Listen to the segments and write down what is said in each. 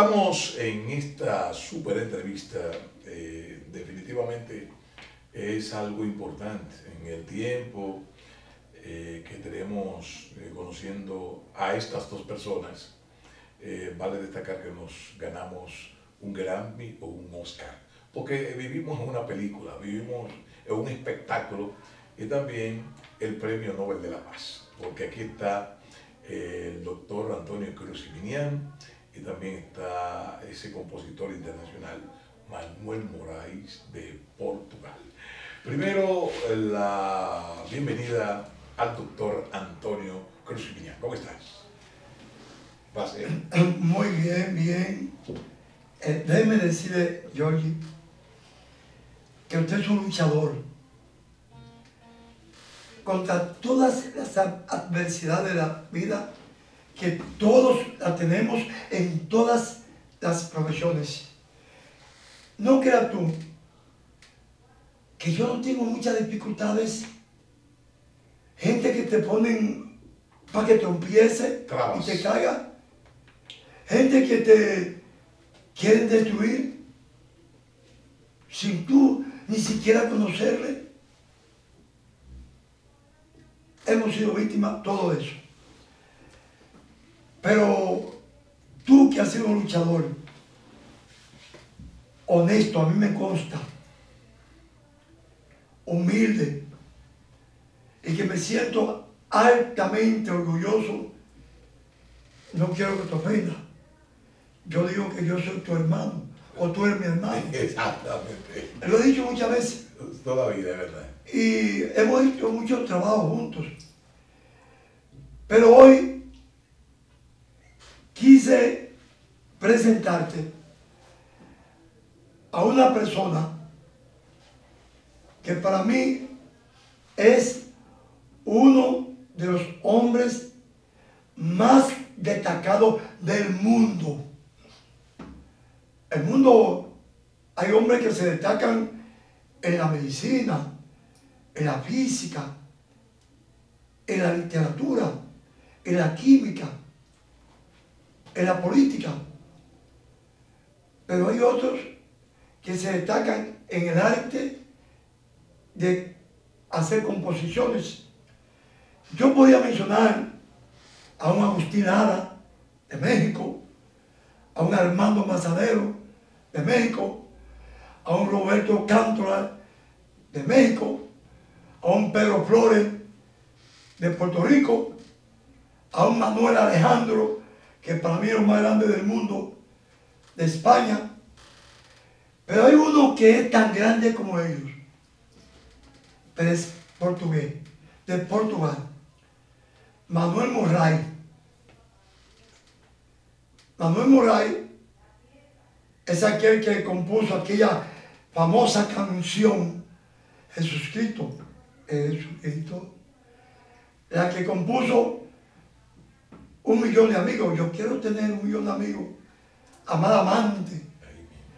Estamos en esta super entrevista, eh, definitivamente es algo importante en el tiempo eh, que tenemos eh, conociendo a estas dos personas. vale destacar que nos ganamos un Grammy o un Oscar, porque vivimos en una película, vivimos en un espectáculo y también el Premio Nobel de la Paz, porque aquí está el doctor Antonio Cruz Minian, y también está ese compositor internacional, Manuel Moraes, de Portugal. Primero, la bienvenida al doctor Antonio Cruz ¿Cómo estás? Muy bien, bien. Eh, déjeme decirle, Giorgi, que usted es un luchador contra todas las adversidades de la vida que todos la tenemos en todas las profesiones. No creas tú que yo no tengo muchas dificultades. Gente que te ponen para que te empiece y te caiga. Gente que te quieren destruir sin tú ni siquiera conocerle. Hemos sido víctimas de todo eso. Pero tú que has sido un luchador, honesto, a mí me consta, humilde, y que me siento altamente orgulloso, no quiero que te ofenda. Yo digo que yo soy tu hermano, o tú eres mi hermano. Exactamente. Lo he dicho muchas veces. Toda la vida, verdad. Y hemos hecho mucho trabajo juntos. Pero hoy quise presentarte a una persona que para mí es uno de los hombres más destacados del mundo. El mundo, hay hombres que se destacan en la medicina, en la física, en la literatura, en la química, en la política. Pero hay otros que se destacan en el arte de hacer composiciones. Yo podía mencionar a un Agustín Ara de México, a un Armando Mazadero de México, a un Roberto Cantola de México, a un Pedro Flores de Puerto Rico, a un Manuel Alejandro que para mí es lo más grande del mundo, de España. Pero hay uno que es tan grande como ellos, pero es portugués, de Portugal. Manuel Moray. Manuel Moray es aquel que compuso aquella famosa canción, Jesucristo, Jesucristo, la que compuso un millón de amigos. Yo quiero tener un millón de amigos. Amada amante,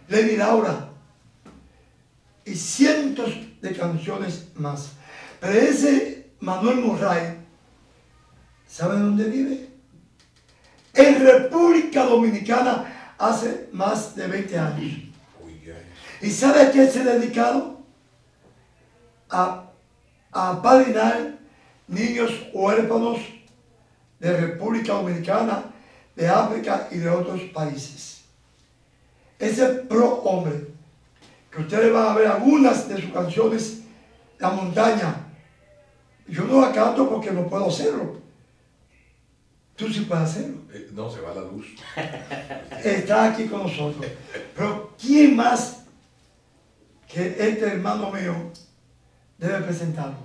Lady Laura y cientos de canciones más. Pero ese Manuel Morray, ¿sabe dónde vive? En República Dominicana hace más de 20 años. ¿Y sabe a qué se ha dedicado? A, a padrinar niños huérfanos de República Dominicana, de África y de otros países. Ese pro hombre, que ustedes van a ver algunas de sus canciones, La montaña. Yo no la canto porque no puedo hacerlo. Tú sí puedes hacerlo. Eh, no, se va la luz. Está aquí con nosotros. Pero ¿quién más que este hermano mío debe presentarlo?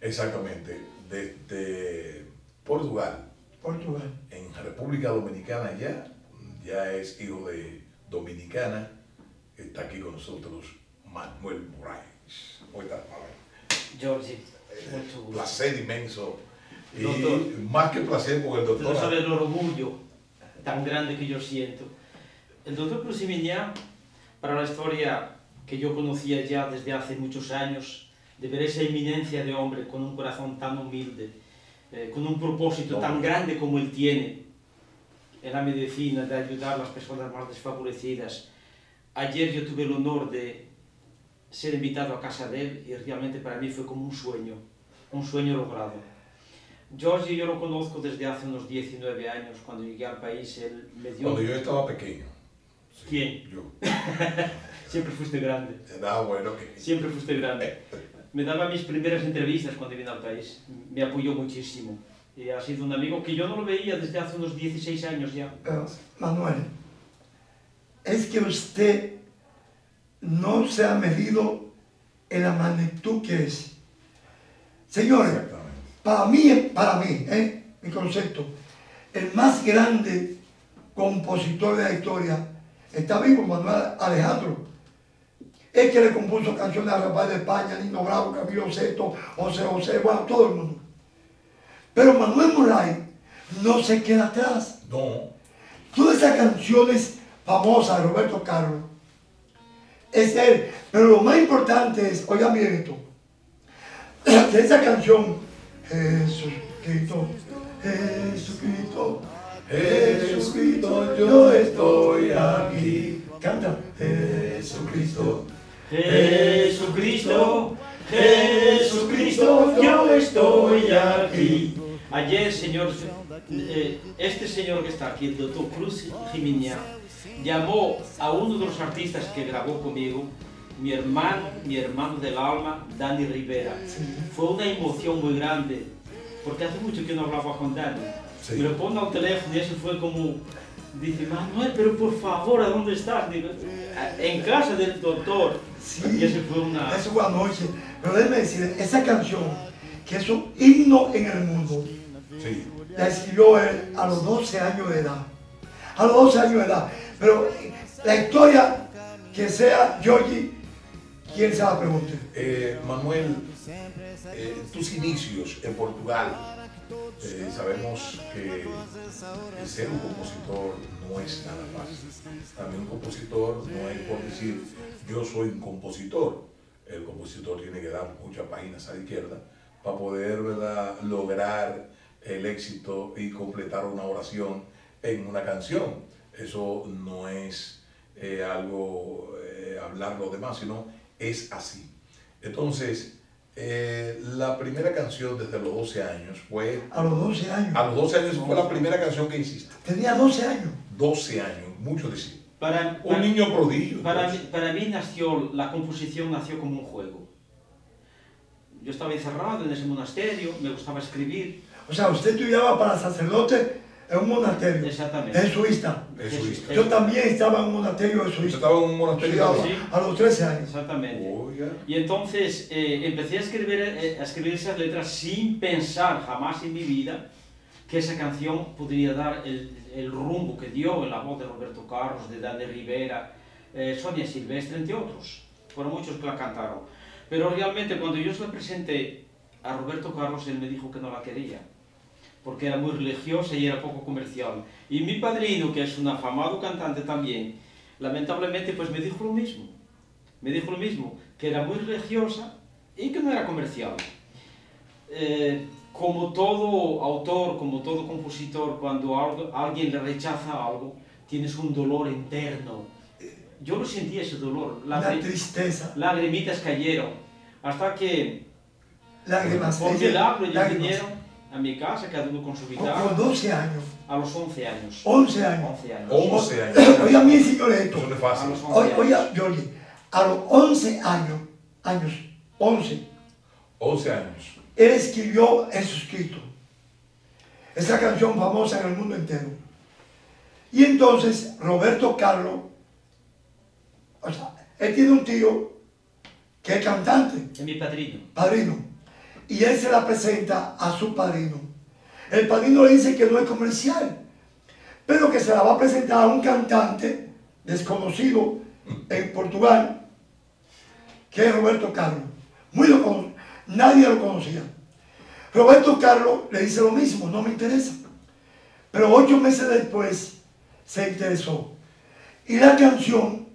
Exactamente. Desde Portugal Portugal. En República Dominicana ya, ya es hijo de dominicana, está aquí con nosotros Manuel Moraes. ¿Cómo estás, Manuel? Georgie, mucho gusto. Placer inmenso. Y más que placer con el doctor. No sabes el orgullo tan grande que yo siento. El doctor Crucimiñán, para la historia que yo conocía ya desde hace muchos años, de ver esa eminencia de hombre con un corazón tan humilde, eh, con un propósito tan grande como él tiene, en la medicina, de ayudar a las personas más desfavorecidas. Ayer yo tuve el honor de ser invitado a casa de él y realmente para mí fue como un sueño, un sueño logrado. George yo lo conozco desde hace unos 19 años, cuando llegué al país él me dio... Cuando yo estaba pequeño. Sí, ¿Quién? Yo. Siempre fuiste grande. Ah, bueno, que... Siempre fuiste grande. Me daba mis primeras entrevistas cuando vine al país. Me apoyó muchísimo. Y ha sido un amigo que yo no lo veía desde hace unos 16 años ya. Pero, Manuel, es que usted no se ha medido en la magnitud que es. Señores, para mí, para mí, ¿eh? mi concepto, el más grande compositor de la historia está vivo, Manuel Alejandro. Es que le compuso canciones a Rafael de España, Nino Bravo, Camilo Seto, José José, bueno, todo el mundo. Pero Manuel Murray no se queda atrás. No, Todas esas canciones famosas de Roberto Carlos es él. Pero lo más importante es, oigan bien esto, de esa canción, Jesucristo, Jesucristo, Jesucristo, yo estoy aquí. Canta, Jesucristo. Jesucristo, Jesucristo, yo estoy aquí. Ayer, señor, eh, este señor que está aquí, el doctor Cruz Jiménez, llamó a uno de los artistas que grabó conmigo, mi hermano, mi hermano del alma, Dani Rivera. Fue una emoción muy grande, porque hace mucho que no hablaba con Dani. Sí. Me lo pone al teléfono y eso fue como, dice, Manuel, pero por favor, ¿a dónde estás? Digo, en casa del doctor. Sí. Y eso fue una... Eso fue anoche. Pero déjeme decir, esa canción, que es un himno en el mundo, sí. la escribió él a los 12 años de edad. A los 12 años de edad. Pero la historia que sea Georgie, ¿quién se la pregunte? Eh, Manuel, eh, tus inicios en Portugal, eh, sabemos que ser un compositor no es nada fácil. También un compositor no es por decir yo soy un compositor. El compositor tiene que dar muchas páginas a la izquierda para poder ¿verdad? lograr el éxito y completar una oración en una canción. Eso no es eh, algo eh, hablar lo demás, sino es así. Entonces, eh, la primera canción desde los 12 años fue, A los 12 años. a los 12 años fue la primera canción que hiciste. Tenía 12 años. 12 años, mucho decir. Para, Un para- niño prodigio. Para mí, para mí nació, la composición nació como un juego. Yo estaba encerrado en ese monasterio, me gustaba escribir. O sea, usted estudiaba para sacerdote en un monasterio. Exactamente. Jesuista. Jesuista. Yo también estaba en un monasterio Usted jesuista. estaba en un monasterio. Sí. A los 13 años. Exactamente. Oiga. Y entonces eh, empecé a escribir, eh, a escribir esas letras sin pensar jamás en mi vida que esa canción podría dar el, el rumbo que dio en la voz de Roberto Carlos, de Dani Rivera, eh, Sonia Silvestre, entre otros. Fueron muchos que la cantaron. Pero realmente cuando yo se la presenté a Roberto Carlos, él me dijo que no la quería, porque era muy religiosa y era poco comercial. Y mi padrino, que es un afamado cantante también, lamentablemente pues me dijo lo mismo. Me dijo lo mismo, que era muy religiosa y que no era comercial. Eh, como todo autor, como todo compositor, cuando algo- alguien le rechaza algo, tienes un dolor interno. Yo lo sentí ese dolor. Una Lagri- tristeza. lagrimitas cayeron. Hasta que Lágrimas. por milagro lágrimas. vinieron a mi casa, cada uno con su Con, guitarra, con 12 años. a los 11 años. 11 años. 11 años. 11 años. Oiga, mi señores, esto. Eso no es A fácil. los 11 Oye, años. oiga, Georgie, a los 11 años, años, 11, 11 años. él escribió Jesucristo. Esa canción famosa en el mundo entero. Y entonces Roberto Carlos, o sea, él tiene un tío que es cantante, Es mi padrino. padrino, y él se la presenta a su padrino. El padrino le dice que no es comercial, pero que se la va a presentar a un cantante desconocido en Portugal, que es Roberto Carlos. Muy nadie lo conocía. Roberto Carlos le dice lo mismo, no me interesa. Pero ocho meses después se interesó. Y la canción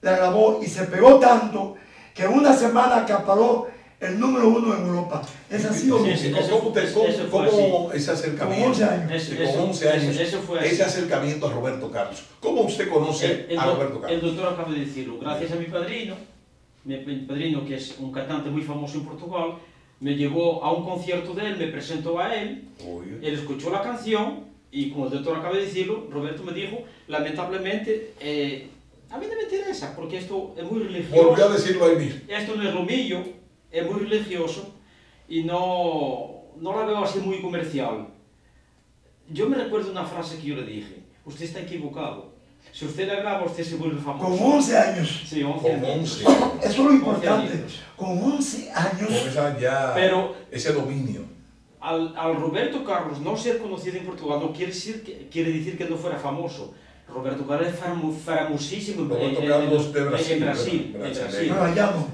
la grabó y se pegó tanto que una semana acaparó el número uno en Europa. ¿Es así o no? Sí, sí. ¿Cómo, cómo usted- cómo- Eso fue cómo ese acercamiento? Con 11 años. Eso- con eso- 11 años, eso- eso fue así. ese acercamiento a Roberto Carlos. ¿Cómo usted conoce El, el a Roberto el Carlos? doctor acaba de decirlo. Gracias a mi padrino, mi padrino que es un cantante muy famoso en Portugal, me llevó a un concierto de él, me presentó a él, Oye, él escuchó la canción y como el doctor acaba de decirlo, Roberto me dijo, lamentablemente, eh, a mí no me interesa porque esto es muy religioso. Volvió a decirlo ahí mismo. Esto no es lo mío, es muy religioso y no, no la veo así muy comercial. Yo me recuerdo una frase que yo le dije, usted está equivocado. Si usted la graba, usted se vuelve famoso. Con 11 años. Sí, 11 Con años. 11. Eso es lo importante. años. Con 11 Con años. ya, Pero- ese dominio. Al, al Roberto Carlos no ser conocido en Portugal no quiere decir que, quiere decir que no fuera famoso. Roberto Carlos es famo- famosísimo en- Roberto en, Carlos de Brasil, en Brasil. en. Brasil.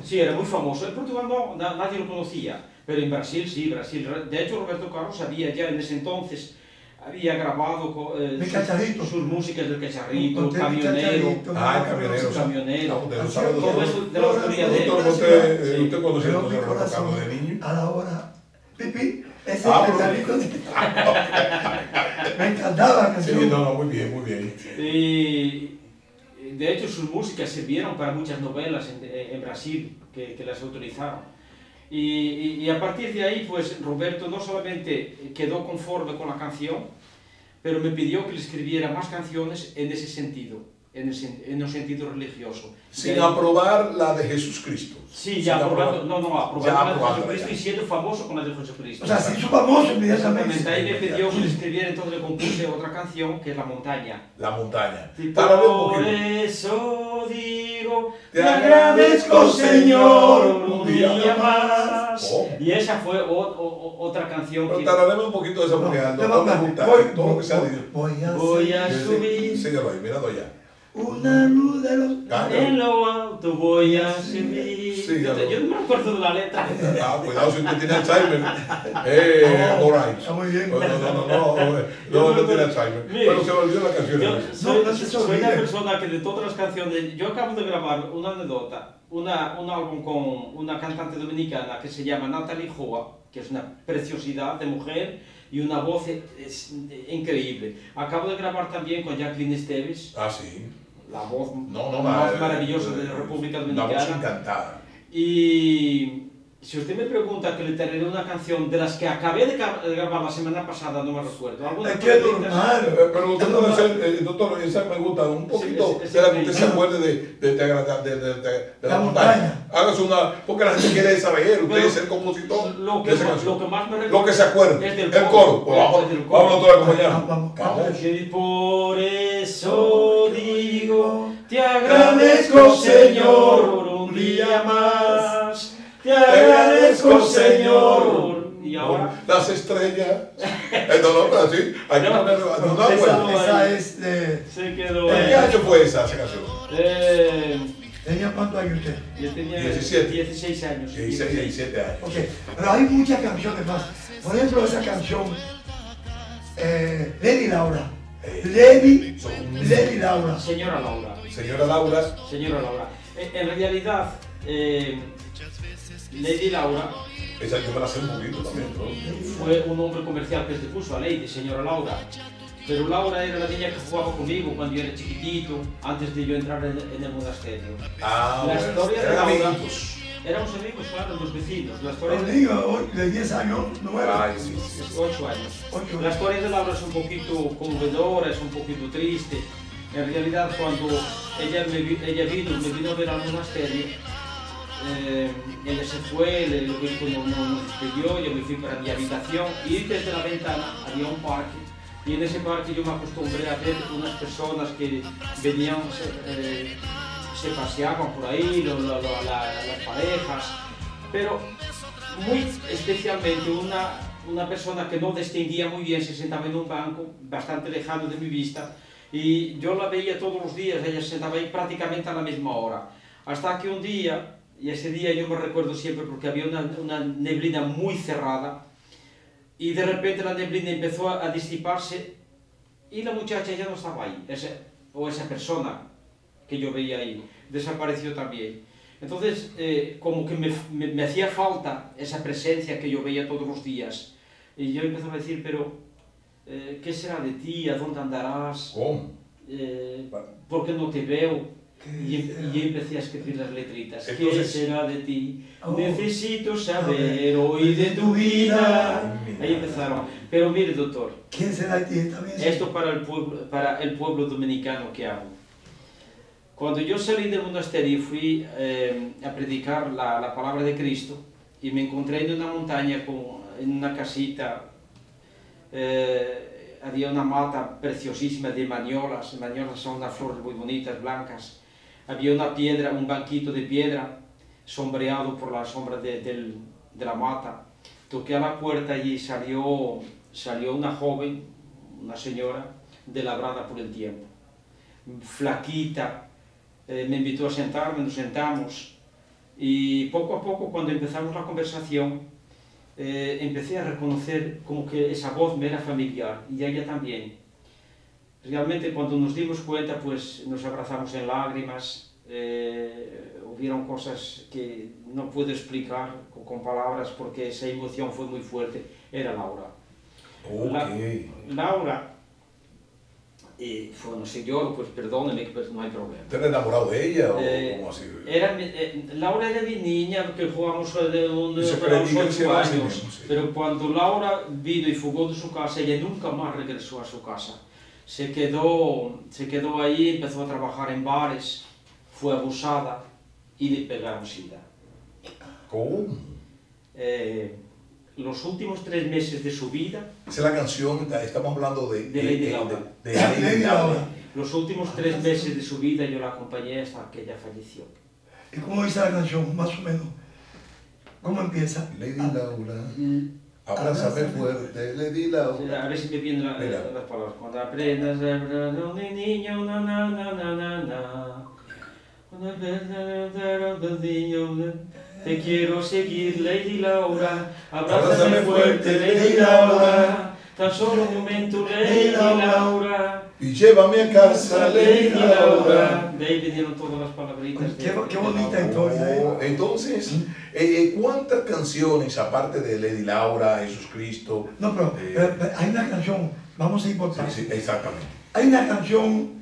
Sí, era muy famoso. En Portugal no, na- nadie lo conocía, pero en Brasil sí, Brasil. De hecho, Roberto Carlos había ya en ese entonces, había grabado eh, sus- músicas del cacharrito, camionero, cacharrito, Ah, mi camionero. camionero. De todo eso la autoría de él. Usted, eh, Roberto Carlos de niño. a la hora. Pipi, ese Ah, pero- cacharrito. Me encantaba la Sí, canción. no, no, muy bien, muy bien. Y de hecho sus músicas sirvieron para muchas novelas en, en Brasil que, que las autorizaron. Y, y- y a partir de ahí, pues Roberto no solamente quedó conforme con la canción, pero me pidió que le escribiera más canciones en ese sentido, en el, en el sentido religioso. Sin De- aprobar la de Jesucristo. Sí, ya aprobando, no, no, Ya aprobando la de Jesucristo ya. y siendo famoso con la de Jesucristo. O sea, se hizo famoso inmediatamente. ahí me pidió que le escribiera, entonces le compuse otra canción que es La Montaña. La montaña. Un por eso digo, Te agradezco, Señor, Señor, un un día más. Oh. Y esa fue o- o- o- otra canción Pero que tarareme un poquito de esa No, porque a- le gusta voy- voy-. Voy a Voy a subir. Ahí, míralo allá. Una luz de los... Claro. en lo alto voy a subir. Sí, lo- yo no me acuerdo de la letra. Ah, cuidado si usted tiene Alzheimer. Eh, all right. Está muy bien. No, no, no, no, no, no, no, no tiene Alzheimer. Mire, Pero se me olvidó la canción. Yo soy, no se soy una olvide. persona que de todas las canciones, yo acabo de grabar una anécdota, una, un álbum con una cantante dominicana que se llama Natalie Joa, que es una preciosidad de mujer y una voz e- es increíble. Acabo de grabar también con Jacqueline Esteves, Ah, sí. La voz No, no, más la- maravillosa de eh, la República Una voz Dominicana. encantada. Y si usted me pregunta que le traeré una canción de las que acabé de gra- de grabar la semana pasada, no me recuerdo. ¿Alguna Es que es normal. Eh, Pero usted Es puede normal. ser, eh, doctor, esa me gusta un poquito de la que usted se acuerde de, de, de, agrada- de, de, de- de la, La montaña. montaña. Hágase una, porque la gente quiere saber, usted es el compositor Lo que, de esa más, canción. lo que más me Lo recuerda que se acuerde. es del el coro. Pues es vámonos todos a acompañar. Vamos, Vamos. Y por eso digo, te agradezco Señor un día más, te agradezco Señor. Y ahora, Las estrellas. Eh, no, no, pero así. Hay que No, ponerlo. No, no, esa, esa es de... se quedó. ¿En qué año fue esa, esa canción? Eh, ¿Tenía cuántos años usted? yo tenía 17. 16 años. 16, 17 años. Ok, pero hay muchas canciones más. Por ejemplo, esa canción, eh, Lady Laura. Eh, Lady, Lady Laura. Señora Laura. Señora Laura, Señora Laura. Eh, En realidad, eh, Lady Laura esa yo me la sé un poquito también, ¿no? fue un hombre comercial que se puso a Lady, señora Laura. Pero Laura era la niña que jugaba conmigo cuando yo era chiquitito, antes de yo entrar en, en el monasterio. Ah, La bueno. historia de Laura- amiguitos. Éramos amigos, claro, los vecinos. La historia de hoy de 10 años, 9, Ay, sí, sí. 8 años. 8 La historia de Laura es un poquito conmovedora, es un poquito triste. En realidad, cuando ella, me vi- ella vino, me vino a ver al monasterio, eh, ella se fue, el, obispo no nos despidió, yo me fui para mi habitación y desde la ventana había un parque. Y en ese parque yo me acostumbré a ver unas personas que venían, se, eh, se paseaban por ahí, lo- lo- lo- la- las parejas, pero muy especialmente una, una persona que no distinguía muy bien, se sentaba en un banco bastante lejano de mi vista y yo la veía todos los días, ella se sentaba ahí prácticamente a la misma hora. Hasta que un día, y ese día yo me recuerdo siempre porque había una, una neblina muy cerrada y de repente la neblina empezó a, disiparse y la muchacha ya no estaba ahí, o esa persona que yo veía ahí, desapareció también. Entonces, eh, como que me, me, me, hacía falta esa presencia que yo veía todos los días. Y yo empezaba a decir, pero, eh, ¿qué será de ti? ¿A dónde andarás? ¿Cómo? Eh, ¿Por qué no te veo? Y, y, empecé a escribir las letritas. Entonces, ¿Qué será de ti? Oh, Necesito saber hoy de tu vida. Ahí empezaron. Pero mire, doctor. ¿Quién será de ti también? Esto para el pueblo, para el pueblo dominicano que hago. Cuando yo salí del monasterio y fui eh, a predicar la, la, palabra de Cristo y me encontré en una montaña, con, en una casita, eh, había una mata preciosísima de maniolas, maniolas son unas flores muy bonitas, blancas, había una piedra, un banquito de piedra sombreado por la sombra de, de, de la mata. Toqué a la puerta y salió, salió una joven, una señora, delabrada por el tiempo, flaquita, eh, me invitó a sentarme, nos sentamos y poco a poco cuando empezamos la conversación eh, empecé a reconocer como que esa voz me era familiar y ella también. Realmente cuando nos dimos cuenta pues nos abrazamos en lágrimas, eh, hubieron cosas que no puedo explicar con, con, palabras porque esa emoción fue muy fuerte, era Laura. Okay. La, Laura y fue, no sé yo, pues perdóneme, pues no hay problema. ¿Te has enamorado de ella o eh, cómo así? Era, eh, Laura era mi niña que jugamos de un, para los ocho años, sí. pero cuando Laura vino y fugó de su casa, ella nunca más regresó a su casa. Se quedó, se quedó ahí, empezó a trabajar en bares, fue abusada y le pegaron sida. ¿Cómo? Eh, los últimos tres meses de su vida. Esa es la canción, estamos hablando de, de Lady Laura. De, de, de Lady Laura. Los últimos tres meses de su vida yo la acompañé hasta que ella falleció. ¿Y cómo dice la canción, más o menos? ¿Cómo empieza? Lady Laura. Abrázame fuerte, Lady Laura. A ver si me vienen la, las palabras. Cuando aprendas a un niño, na, na, na, na, na, na. Cuando aprendas a un niño, te quiero seguir, Lady Laura. Abrázame fuerte, Lady Laura. Tan solo un momento, Lady Laura. Y llévame a casa, Lady Laura. De ahí vinieron todas las palabritas. Qué, qué bonita historia. ¿eh? Entonces, eh, ¿cuántas canciones, aparte de Lady Laura, Jesús Cristo? No, pero, eh, pero, pero hay una canción, vamos a ir por sí, sí, exactamente. Hay una canción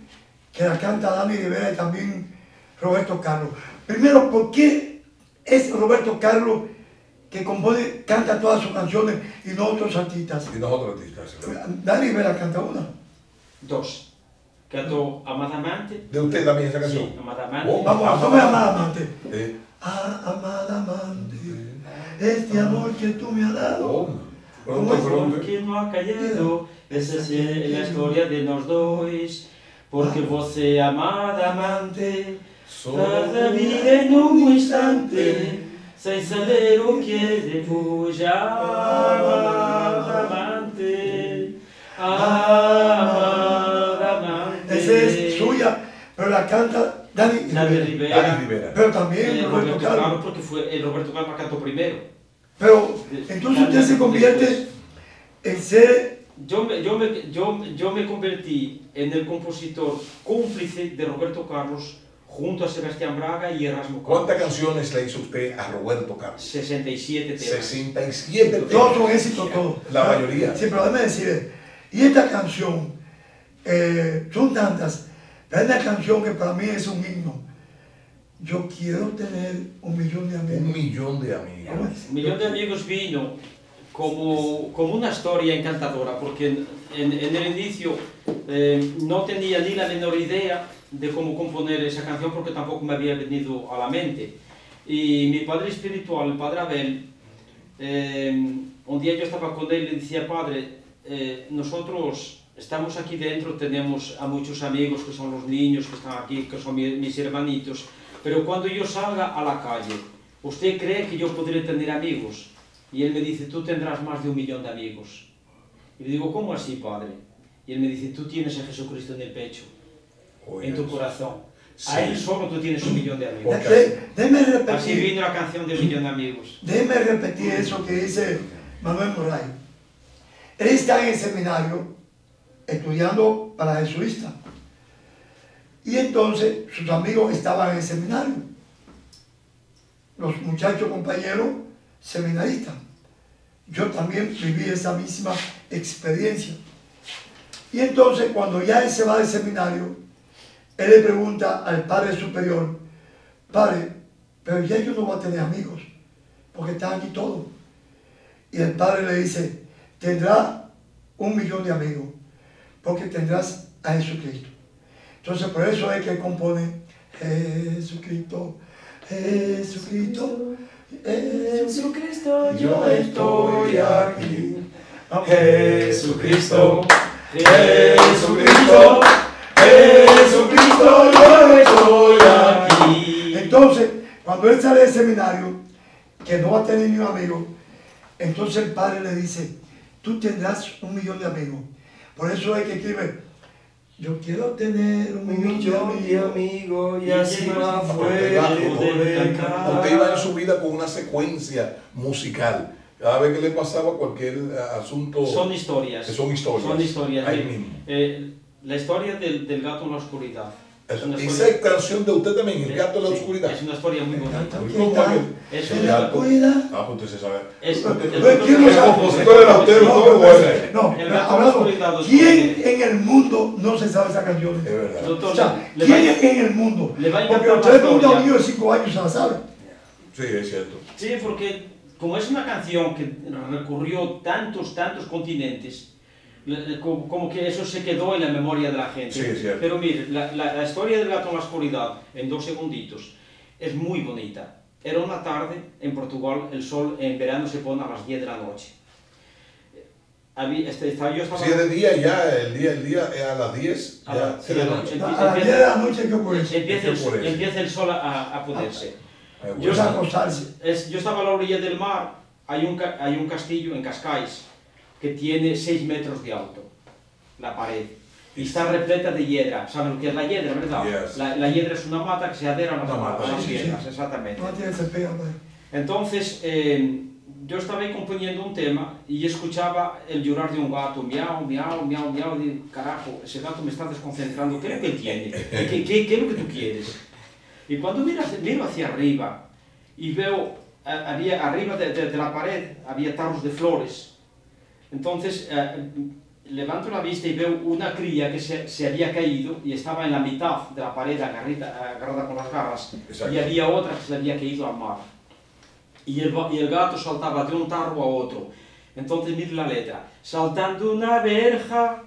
que la canta Dani Rivera y también Roberto Carlos. Primero, ¿por qué es Roberto Carlos que compone, canta todas sus canciones y no otros artistas? Y no otros artistas. Dani Rivera canta una. Dos. Canto Amada Amante. ¿De usted también esa canción? Sí, Amada Amante. Oh, Vamos, vamos a Amada Amante. Eh, Ah, amada amante, este amor que tú me has dado. oh, ¿Cómo pronto, pronto. Porque no ha callado, esa es la historia de nos dois. Porque você, amada amante, cada vida en un instante, é depois. Amada amante, amante. Esa es suya, pero la canta Dani Rivera. Rivera. Dani Rivera. Pero también Eh, Roberto Roberto Carlos, porque fue, el Roberto Carlos cantó primero. Pero entonces usted se convierte en ser Yo me, yo, me, yo, yo me convertí en el compositor cómplice de Roberto Carlos junto a Sebastián Braga y Erasmo Carlos. ¿Cuántas canciones le hizo usted a Roberto Carlos? 67 temas. 67 todos son éxitos, todos. La mayoría. Sí, pero déjame decir, y esta canción, eh, son tantas, pero hay una canción que para mí es un himno. Yo quiero tener un millón de Un amigos. millón de ¿Cómo amigos. es? Un millón de amigos vino como, como una historia encantadora, porque en, en- en el inicio eh, no tenía ni la menor idea de cómo componer esa canción porque tampoco me había venido a la mente. Y mi padre espiritual, el padre Abel, eh, un día yo estaba con él y le decía, padre, eh, nosotros estamos aquí dentro, tenemos a muchos amigos que son los niños que están aquí, que son mi- mis hermanitos, pero cuando yo salga a la calle, ¿usted cree que yo podré tener amigos? Y él me dice, tú tendrás más de un millón de amigos. Y le digo, ¿cómo así, padre? Y él me dice, tú tienes a Jesucristo en el pecho, en tu corazón. Sí. A él solo tú tienes un millón de amigos. Así vino la canción de un millón de amigos. déjeme repetir eso que dice Manuel Moray. Él está en el seminario estudiando para jesuista. Y entonces sus amigos estaban en el seminario. los muchachos compañeros seminaristas. Yo también viví esa misma experiencia. Y entonces cuando ya él se va del seminario, él le pregunta al padre superior, padre, pero ya yo no voy a tener amigos, porque están aquí todos. Y el padre le dice, tendrá un millón de amigos, porque tendrás a Jesucristo. Entonces por eso es que compone Jesucristo, Jesucristo, Jesucristo, yo estoy aquí. Jesucristo, Jesucristo, Jesucristo, yo estoy aquí. Entonces, cuando él sale del seminario, que no va a tener ni un amigo, entonces el padre le dice, tú tendrás un millón de amigos. Por eso es que escribe, yo quiero tener un millón, de amigos. y así más Usted iba- Usted iba en su vida con una secuencia musical. Cada vez que le pasaba cualquier eh, asunto. Son historias. Que son historias. Son historias. Ahí de- mismo. eh, la historia del, del gato en la oscuridad. Es una Esa historia- canción de usted también, El gato de la oscuridad. Es una historia muy bonita. Es gato- oscuridad. Ah, pues usted se sabe. Es, ¿quién lo El sabe? compositor era usted, No, no, ¿quién en el mundo no se sabe esa canción? Es verdad. O sea, ¿quién en el mundo? le va a Porque usted pregunta a un niño de 5 años se la sabe. Sí, es cierto. Sí, porque como es una canción que recurrió tantos, tantos continentes, como, como que eso se quedó en la memoria de la gente. Sí. Pero mire, la, la- la historia del gato en la oscuridad, en dos segunditos, es muy bonita. Era una tarde en Portugal, el sol en verano se pone a las 10 de la noche. Había, este, estaba, yo estaba... Si es de día ya, el día, el día eh, a las 10, A ya. la- sí, la noche. noche. A las 10 de la noche, ¿qué ocurre? Empieza el, empieza el sol a, a ponerse. Eh, Yo bueno. Es yo estaba a la orilla del mar, hay un, hay un castillo en Cascais que tiene 6 metros de alto, la pared, y está repleta de hiedra. ¿Saben lo que es la hiedra, verdad? Yes. La, la hiedra es una mata que se adhiera a las, a las sí, sí, piedras, exactamente. No pega, madre. Entonces, eh, yo estaba ahí componiendo un tema y escuchaba el llorar de un gato, miau, miau, miau, miau, y carajo, ese gato me está desconcentrando, ¿qué es lo que tiene? ¿Qué, qué, qué- es lo que tú quieres? Y cuando miro, hacia- miro hacia arriba y veo, a- había arriba de, de- de la pared, había tarros de flores. Entonces, eh, levanto la vista y veo una cría que se, se había caído y estaba en la mitad de la pared agarrita- agarrada con las garras Exacto. y había otra que se había caído al mar. Y el, y el gato saltaba de un tarro a otro. Entonces mira la letra. Saltando una verja,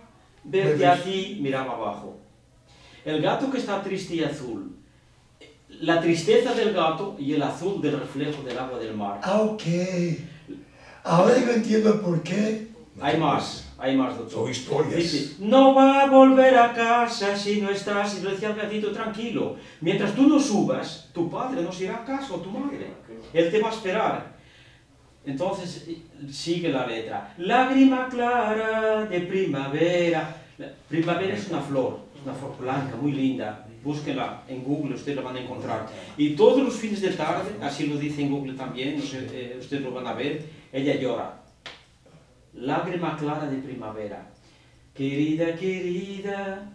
verte a ti, miraba abajo. El gato que está triste y azul. La tristeza del gato y el azul del reflejo del agua del mar. Ah, ok. Ahora yo entiendo por qué. Hay más, hay más, doctor. Son historias. Dice, no va a volver a casa si no estás, y lo decía el gatito, tranquilo. Mientras tú no subas, tu padre no se irá a casa o tu madre. Él te va a esperar. Entonces eh, sigue la letra. Lágrima clara de primavera. La- primavera es una flor, es una flor blanca, muy linda. Búsquela en Google, ustedes la van a encontrar. Y todos los fines de tarde, así lo dice en Google también, eh, ustedes lo van a ver, ella llora. Lágrima clara de primavera. Querida, querida,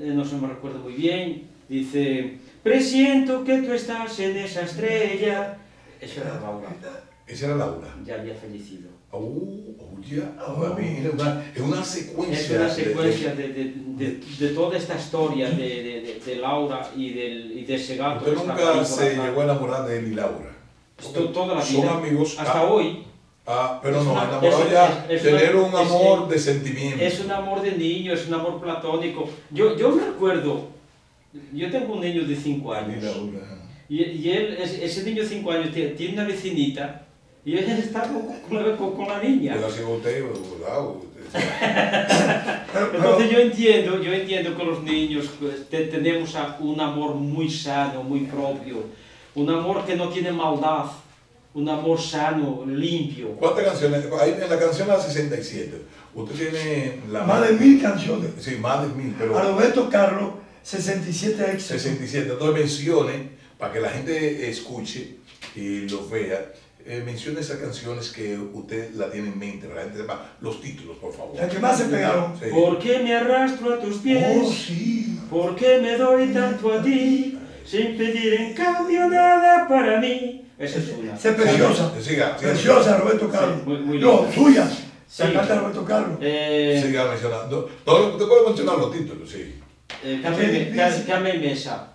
eh, no se me recuerdo muy bien, dice, presiento que tú estás en esa estrella. Esa era Laura, Esa era Laura. ya había fallecido. Oh, oh, ya. Ahora mira, una- es una secuencia. Es una secuencia de, de, de, de toda esta historia de, Laura y, del, y de ese gato. Usted nunca se llegó a enamorar de él y Laura. To- toda la Son vida. amigos. Hasta ah, hoy. Ah, pero no, enamorado es- ya. es- es tener un amor de sentimiento. Es un amor de niño, es un amor platónico. Yo, yo me recuerdo, yo tengo un niño de 5 Y años. Y, y él, ese, niño de 5 años tiene, una vecinita y él está con, con la, con- la niña. Entonces yo entiendo, yo entiendo que los niños pues, te- tenemos un amor muy sano, muy propio, un amor que no tiene maldad, un amor sano, limpio. ¿Cuántas canciones? Ahí en la canción la 67. Usted tiene la. más de mil canciones. Sí, más de mil, pero. A Roberto Carlos, 67 éxitos. 67. Entonces mencione, para que la gente escuche y lo vea, eh, mencione esas canciones que usted la tiene en mente, la gente sepa los títulos, por favor. Las que más se pegaron. Sí. ¿Por qué me arrastro a tus pies? Oh, sí. ¿Por qué me doy tanto a ti? sin pedir en cambio nada para mí. Esa es una. Esa es preciosa. Siga, siga. Preciosa, Roberto Carlos. muy- muy no, suya. Sí. La canta Roberto Carlos. Eh, Siga mencionando. Todo, usted puede mencionar los títulos, sí. eh, cama, y me- ca- cama y mesa.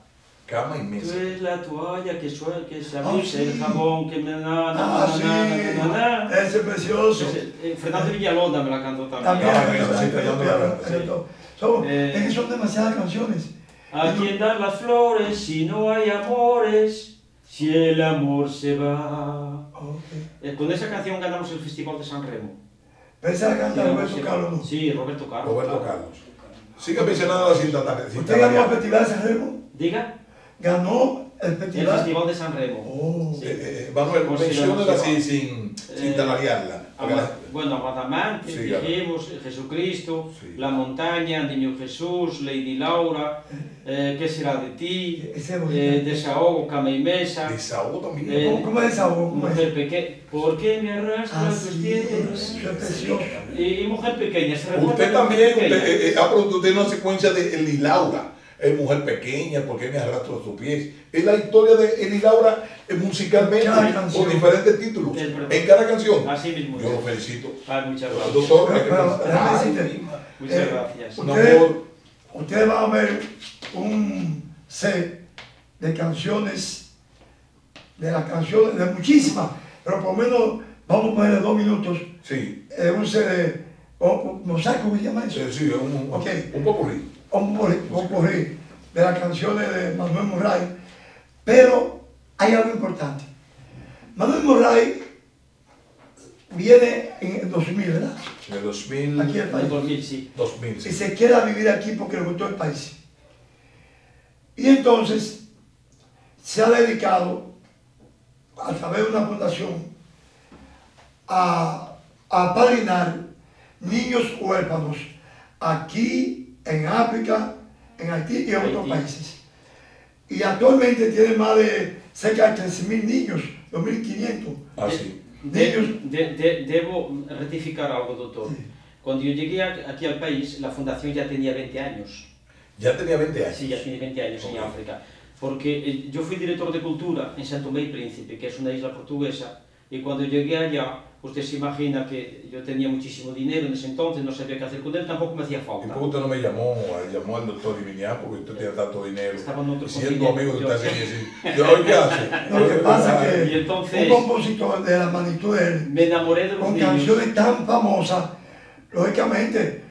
Cama Tú eres la toalla que suel, que se sí. el jabón que me na, na, Ah, na, sí. na, na, na, na. Ese es precioso. Pues, eh, Fernando Villalonga me la cantó también. También. Ah. Son, Eh, es que son demasiadas canciones. ¿A quién dar las flores si no hay amores? Si el amor se va. Ok. Eh, con esa canción ganamos el Festival de San Remo. Esa canta Ganamos Roberto Carlos. ¿no? Sí, Roberto Carlos. Roberto claro. Carlos. Siga mencionando la cinta tarde. ¿Usted ganó el Festival de San Remo? Diga, Ganó el el Festival. De San Remo. Oh. Eh, eh, Manuel, Pues sí, menciónela la así mencionaba. sin, sin Eh, bueno, Amadamantes, Sí, dijimos, Jesucristo, Sí. La Montaña, Niño Jesús, Lady Laura, eh, ¿Qué será de ti? Eh, desahogo, cama y mesa. Desahogo también. Eh, ¿Cómo, cómo es esa voz? ¿Cómo? Mujer pequeña, ¿por qué me arrastras tus Así pies? es. Eso es precioso. Y, y mujer pequeña, ¿se Usted también, Mujer usted, Pequeña? eh, eh, ha producido usted una secuencia de Eli Laura, es mujer pequeña, ¿por qué me arrastro sus pies? Es la historia de Eli Laura eh, musicalmente, con diferentes títulos, en cada canción. Así mismo. Yo lo felicito. Ah, muchas gracias. doctor, Pero- Muchas Eh, gracias. Ustedes-. Ustedes van a ver un set de canciones, de las canciones, de muchísimas, pero por lo menos vamos a ponerle dos minutos, Sí, eh, un set de o- mosaico, ¿cómo se llama eso? sí, sí, un, un, Ok. un poco rí. Un popurrí- popurrí de las canciones de Manuel Murray, pero hay algo importante. Manuel Murray viene en el 2000, ¿verdad? En el 2000, Aquí en el En país. 2000, sí. 2000 y sí. se queda a vivir aquí porque le gustó el país. Y entonces se ha dedicado a través de una fundación a, a apadrinar niños huérfanos aquí, en África, en Haití y en otros países. Y actualmente tiene más de cerca de 13.000 niños, 2.500. Ah, sí. De- Niños- de- de- debo rectificar algo, doctor. Sí. Cuando yo llegué a- aquí al país, la fundación ya tenía 20 años. Ya tenía 20 años. Sí, ya tiene 20 años en Ok. África. Porque eh, yo fui director de cultura en Santo Tomé y Príncipe, que es una isla portuguesa, y cuando llegué allá, usted se imagina que yo tenía muchísimo dinero en ese entonces, no sabía qué hacer con él, tampoco me hacía ¿Y falta. por qué usted no me llamó, llamó al doctor Diviniá porque usted tiene tanto dinero? Estaba en otro Siendo continente, amigo de yo usted así. Yo, ¿qué hace? Lo que pasa es Y que entonces un compositor de la magnitud de él, me enamoré de los con niños. canciones tan famosas, lógicamente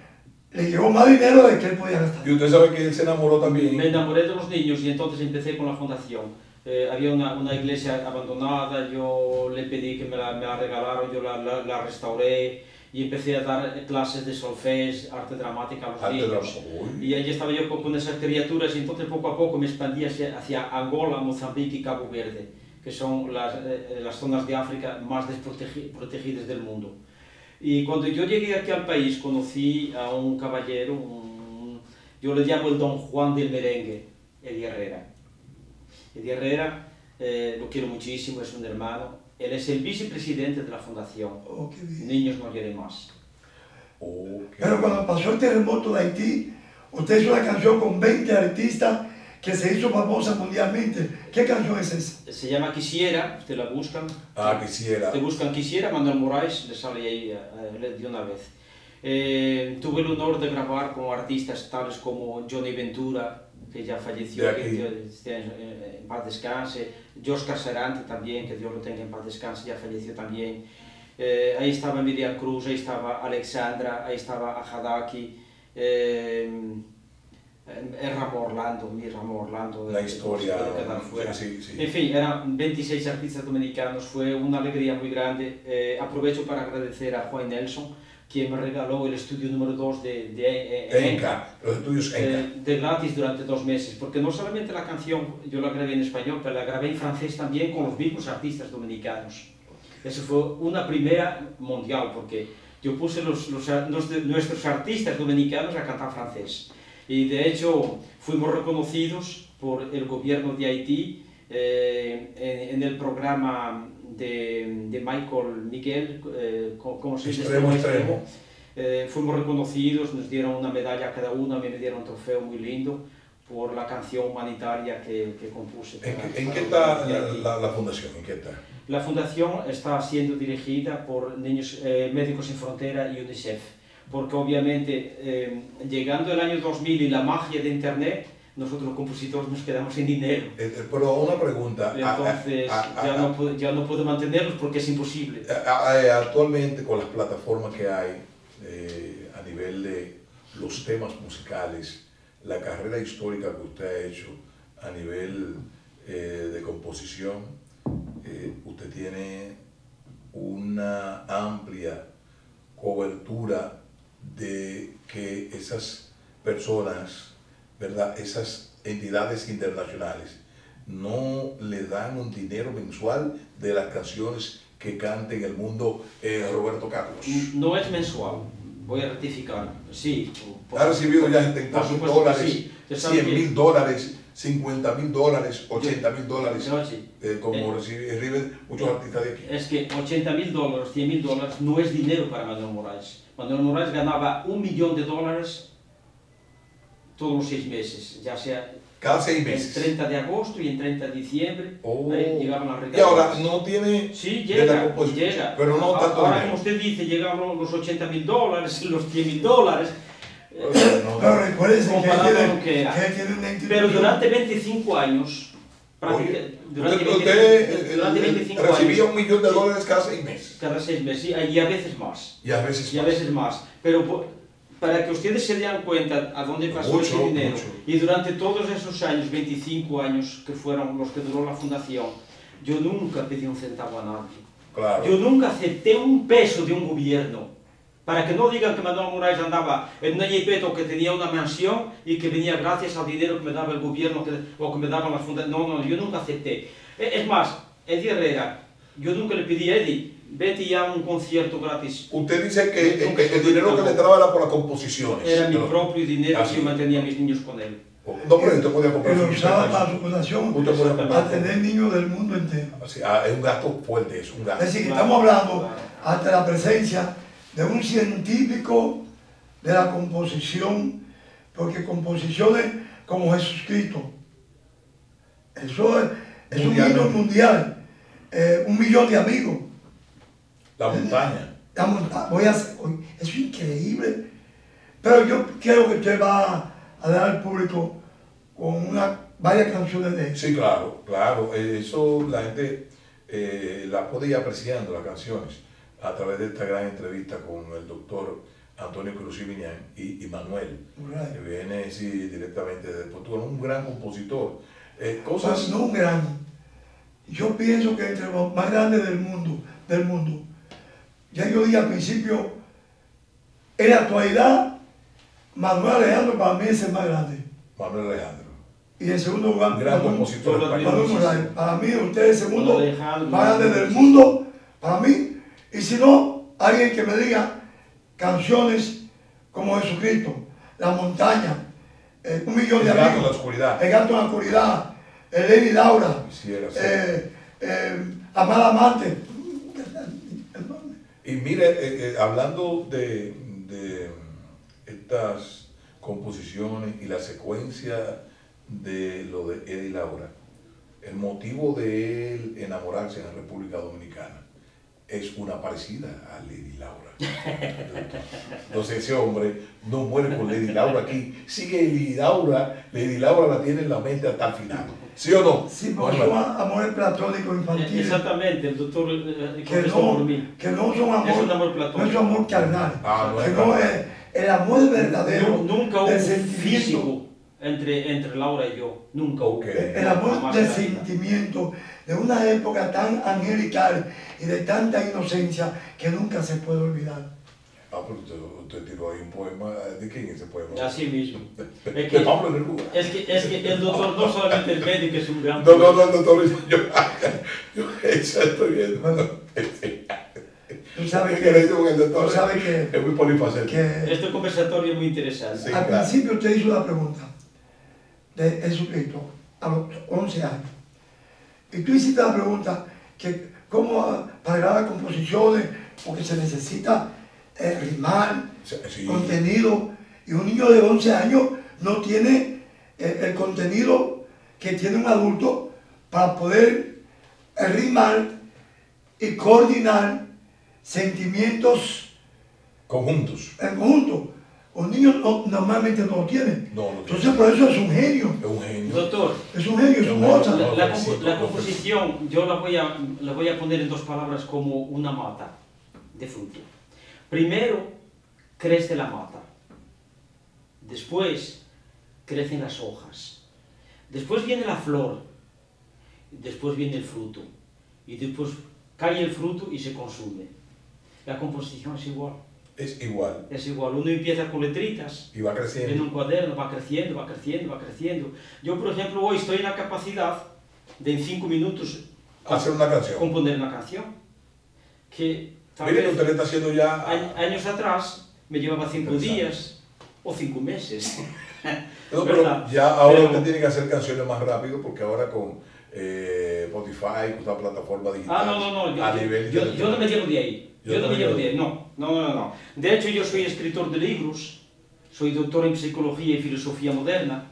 le llevó más dinero del que él podía gastar. Y usted sabe que él se enamoró también. Me enamoré de los niños y entonces empecé con la fundación. Eh, había una, una iglesia abandonada, yo le pedí que me la, me la regalaron, yo la, la, la restauré y empecé a dar clases de solfés, arte dramática a los niños. Y ahí estaba yo con, con esas criaturas y entonces poco a poco me expandí hacia, hacia Angola, Mozambique y Cabo Verde, que son las, eh, las zonas de África más desprotegidas del mundo. Y cuando yo llegué aquí al país conocí a un caballero, un- yo le llamo el Don Juan del Merengue, Eddie Herrera. Eddie Herrera, eh, lo quiero muchísimo, es un hermano. Él es el vicepresidente de la fundación. Oh, qué bien. Niños no quieren más. Oh, qué- Pero cuando pasó el terremoto de Haití, usted hizo una canción con 20 artistas que se hizo famosa mundialmente. ¿Qué canción es esa? Se llama Quisiera, usted la buscan. Ah, quisiera. Te buscan Quisiera, Manuel Moraes, le sale ahí eh, de una vez. Eh, tuve el honor de grabar con artistas tales como Johnny Ventura, que ya falleció, que Dios esté en, eh, en paz descanse, Jos Casarante también, que Dios lo tenga en paz descanse, ya falleció también. Eh, ahí estaba Miriam Cruz, ahí estaba Alexandra, ahí estaba Ajadaki, eh, eh, Ramo Orlando, mi Ramo Orlando. La historia. fuera. Sí, sí. En fin, eran 26 artistas dominicanos, fue una alegría muy grande. Eh, aprovecho para agradecer a Juan Nelson, quien me regaló el estudio número 2 de, de, eh, Enca, los estudios Enca. eh, de gratis durante dos meses, porque no solamente la canción yo la grabé en español, pero la grabé en francés también con los mismos artistas dominicanos. Eso fue una primera mundial, porque yo puse los, los, los de- nuestros artistas dominicanos a cantar francés. Y de hecho fuimos reconocidos por el gobierno de Haití eh, en, en el programa de, de Michael Miguel, eh, co- ¿cómo se dice? Extremo, extremo. Eh, fuimos reconocidos, nos dieron una medalla a cada uno, a mí me dieron un trofeo muy lindo por la canción humanitaria que, que compuse. ¿En, para- qué- en para qué está la- la fundación? ¿En qué está? La fundación está siendo dirigida por niños eh, Médicos Sin Frontera y UNICEF, porque obviamente eh, llegando el año 2000 y la magia de Internet, nosotros los compositores nos quedamos sin dinero. Eh, eh, pero una pregunta. a- a- Entonces a- a- ya, no, puedo- ya no puedo mantenerlos porque es imposible. eh, actualmente con las plataformas que hay eh, a nivel de los temas musicales, la carrera histórica que usted ha hecho a nivel eh, de composición, eh, usted tiene una amplia cobertura de que esas personas, ¿verdad? Esas entidades internacionales no le dan un dinero mensual de las canciones que cante en el mundo eh, Roberto Carlos. No es mensual, voy a rectificar. Sí. por- Ha recibido ya 70 por mil dólares, sí. Usted sabe 100 que- mil dólares, 50 mil dólares, 80 mil dólares, No, sí. eh, como Eh. recibe- reciben muchos artistas de aquí. Es que 80 mil dólares, 100 mil dólares no es dinero para Manuel Moraes. Manuel Moraes ganaba un millón de dólares todos los seis meses, ya sea Cada seis en meses. 30 de agosto y en 30 de diciembre. Oh. ahí llegaban las Y recargas. ahora no tiene Sí, de la llega, composición, llega. pero no tanto Ahora, como usted dice, llegaron los 80 mil dólares, los 100 mil dólares. O sea, no- Pero recuérdense que que era. que Pero durante 25 años, Oye, durante, usted, 20 usted, eh, durante eh, 25 recibía años, un millón de sí, dólares cada seis meses. cada seis meses, y y a veces más. Y a veces y a más. veces más. Pero po- para que ustedes se den cuenta a dónde pasó Mucho, ese dinero, mucho. y durante todos esos años, 25 años que fueron los que duró la fundación, yo nunca pedí un centavo a nadie. Claro. Yo nunca acepté un peso de un gobierno. Para que no digan que Manuel Moraes andaba en una jipeto que tenía una mansión y que venía gracias al dinero que me daba el gobierno que- o que me daban las fundaciones. No, no, yo nunca acepté. E- Es más, Eddie Herrera, yo nunca le pedí a Eddie, vete ya un concierto gratis. Usted dice que, el dinero que le entraba era por las composiciones. Era mi Pero- propio dinero sí. y yo mantenía a mis niños con él. No, pero usted podía comprar su usaba para su fundación, Usted podía comprar- para tener niños del mundo entero. Así, ah, es un gasto fuerte, es un gasto. Es decir, estamos hablando claro. ante la presencia de un científico de la composición, porque composiciones como Jesucristo, eso es, es un himno mundial, eh, un millón de amigos. La montaña. La monta- voy a hacer- es increíble. Pero yo quiero que usted va a dar al público con una, varias canciones de eso. Sí, claro, claro. Eso la gente eh, la puede ir apreciando, las canciones, a través de esta gran entrevista con el doctor Antonio Cruz y, y Manuel, Right. que viene sí, directamente de Portugal, un gran compositor. Eh, Cosas cosas, no un gran. Yo pienso que entre los más grandes del mundo, del mundo. Ya yo dije al principio, en la actualidad, Manuel Alejandro para mí es el más grande. Manuel Alejandro, Y en segundo lugar, gran Manuel- compositor Manuel Moraes. Para mí, usted es el segundo más grande del mundo, para mí. Y si no, alguien que me diga canciones como Jesucristo, La Montaña, eh, Un Millón El de gato en la Amigos, oscuridad. El Gato en la Oscuridad, El Lady Laura, Quisiera ser. eh, eh, Amada Amante. Y mire, eh, eh, hablando de, de estas composiciones y la secuencia de lo de Eddie Laura, el motivo de él enamorarse en la República Dominicana es una parecida a Lady Laura. Entonces ese hombre no muere con Lady Laura aquí, sigue Lady Laura, Lady Laura la tiene en la mente hasta el final. ¿Sí o no? Sí, porque Bueno, son amores platónicos infantiles. Exactamente, el doctor eh, que no, que no son amor, Es un amor platónico. no es un amor carnal, Ah, no es es el amor verdadero Nu- Nunca hubo físico entre, entre Laura y yo. Nunca hubo. El amor vida. sentimiento de una época tan angelical y de tanta inocencia que nunca se puede olvidar. Ah, pero usted, usted tiró ahí un poema. ¿De quién es ese poema? Así mismo. De, Es de que- Pablo Neruda. Es que, es que el doctor no solamente el médico es un gran No, no, no, doctor. Yo, yo eso estoy viendo. Bueno. Tú sabes ¿Qué quiere que, con el doctor? tú sabes que, Es muy polifacético. que Este conversatorio es muy interesante. Sí. al claro. principio usted hizo la pregunta de Jesucristo a los 11 años. Y tú hiciste la pregunta que cómo para grabar composiciones, porque se necesita eh, rimar, Sí, contenido, y un niño de 11 años no tiene el, el contenido que tiene un adulto para poder rimar y coordinar sentimientos Conjuntos. en conjunto. Un niño no- normalmente no lo tiene. No, no Entonces por eso es un genio. Es un genio. Doctor, Es un genio, es un Mozart. la, la la composición yo la voy, a, la voy a poner en dos palabras como una mata de fruto. Primero, crece la mata. Después, crecen las hojas. Después viene la flor. Después viene el fruto. Y después cae el fruto y se consume. La composición es igual. Es igual. Es igual. Uno empieza con letritas Y va en creciendo. un cuaderno, va creciendo, va creciendo, va creciendo. Yo, por ejemplo, hoy estoy en la capacidad de en cinco minutos Hacer una canción. componer una canción. Que tal Mire, vez usted le está haciendo a- ya. años atrás me llevaba cinco días o cinco meses. No, pero ya ahora Pero- usted tiene que hacer canciones más rápido porque ahora con eh, Spotify, con esta plataforma digital. Ah, no, no, no. Yo, a nivel yo- yo no me llevo de ahí. Yo, Yo no llevo no. de ahí. No, no, no, no. De hecho, yo soy escritor de libros. Soy doctor en psicología y filosofía moderna.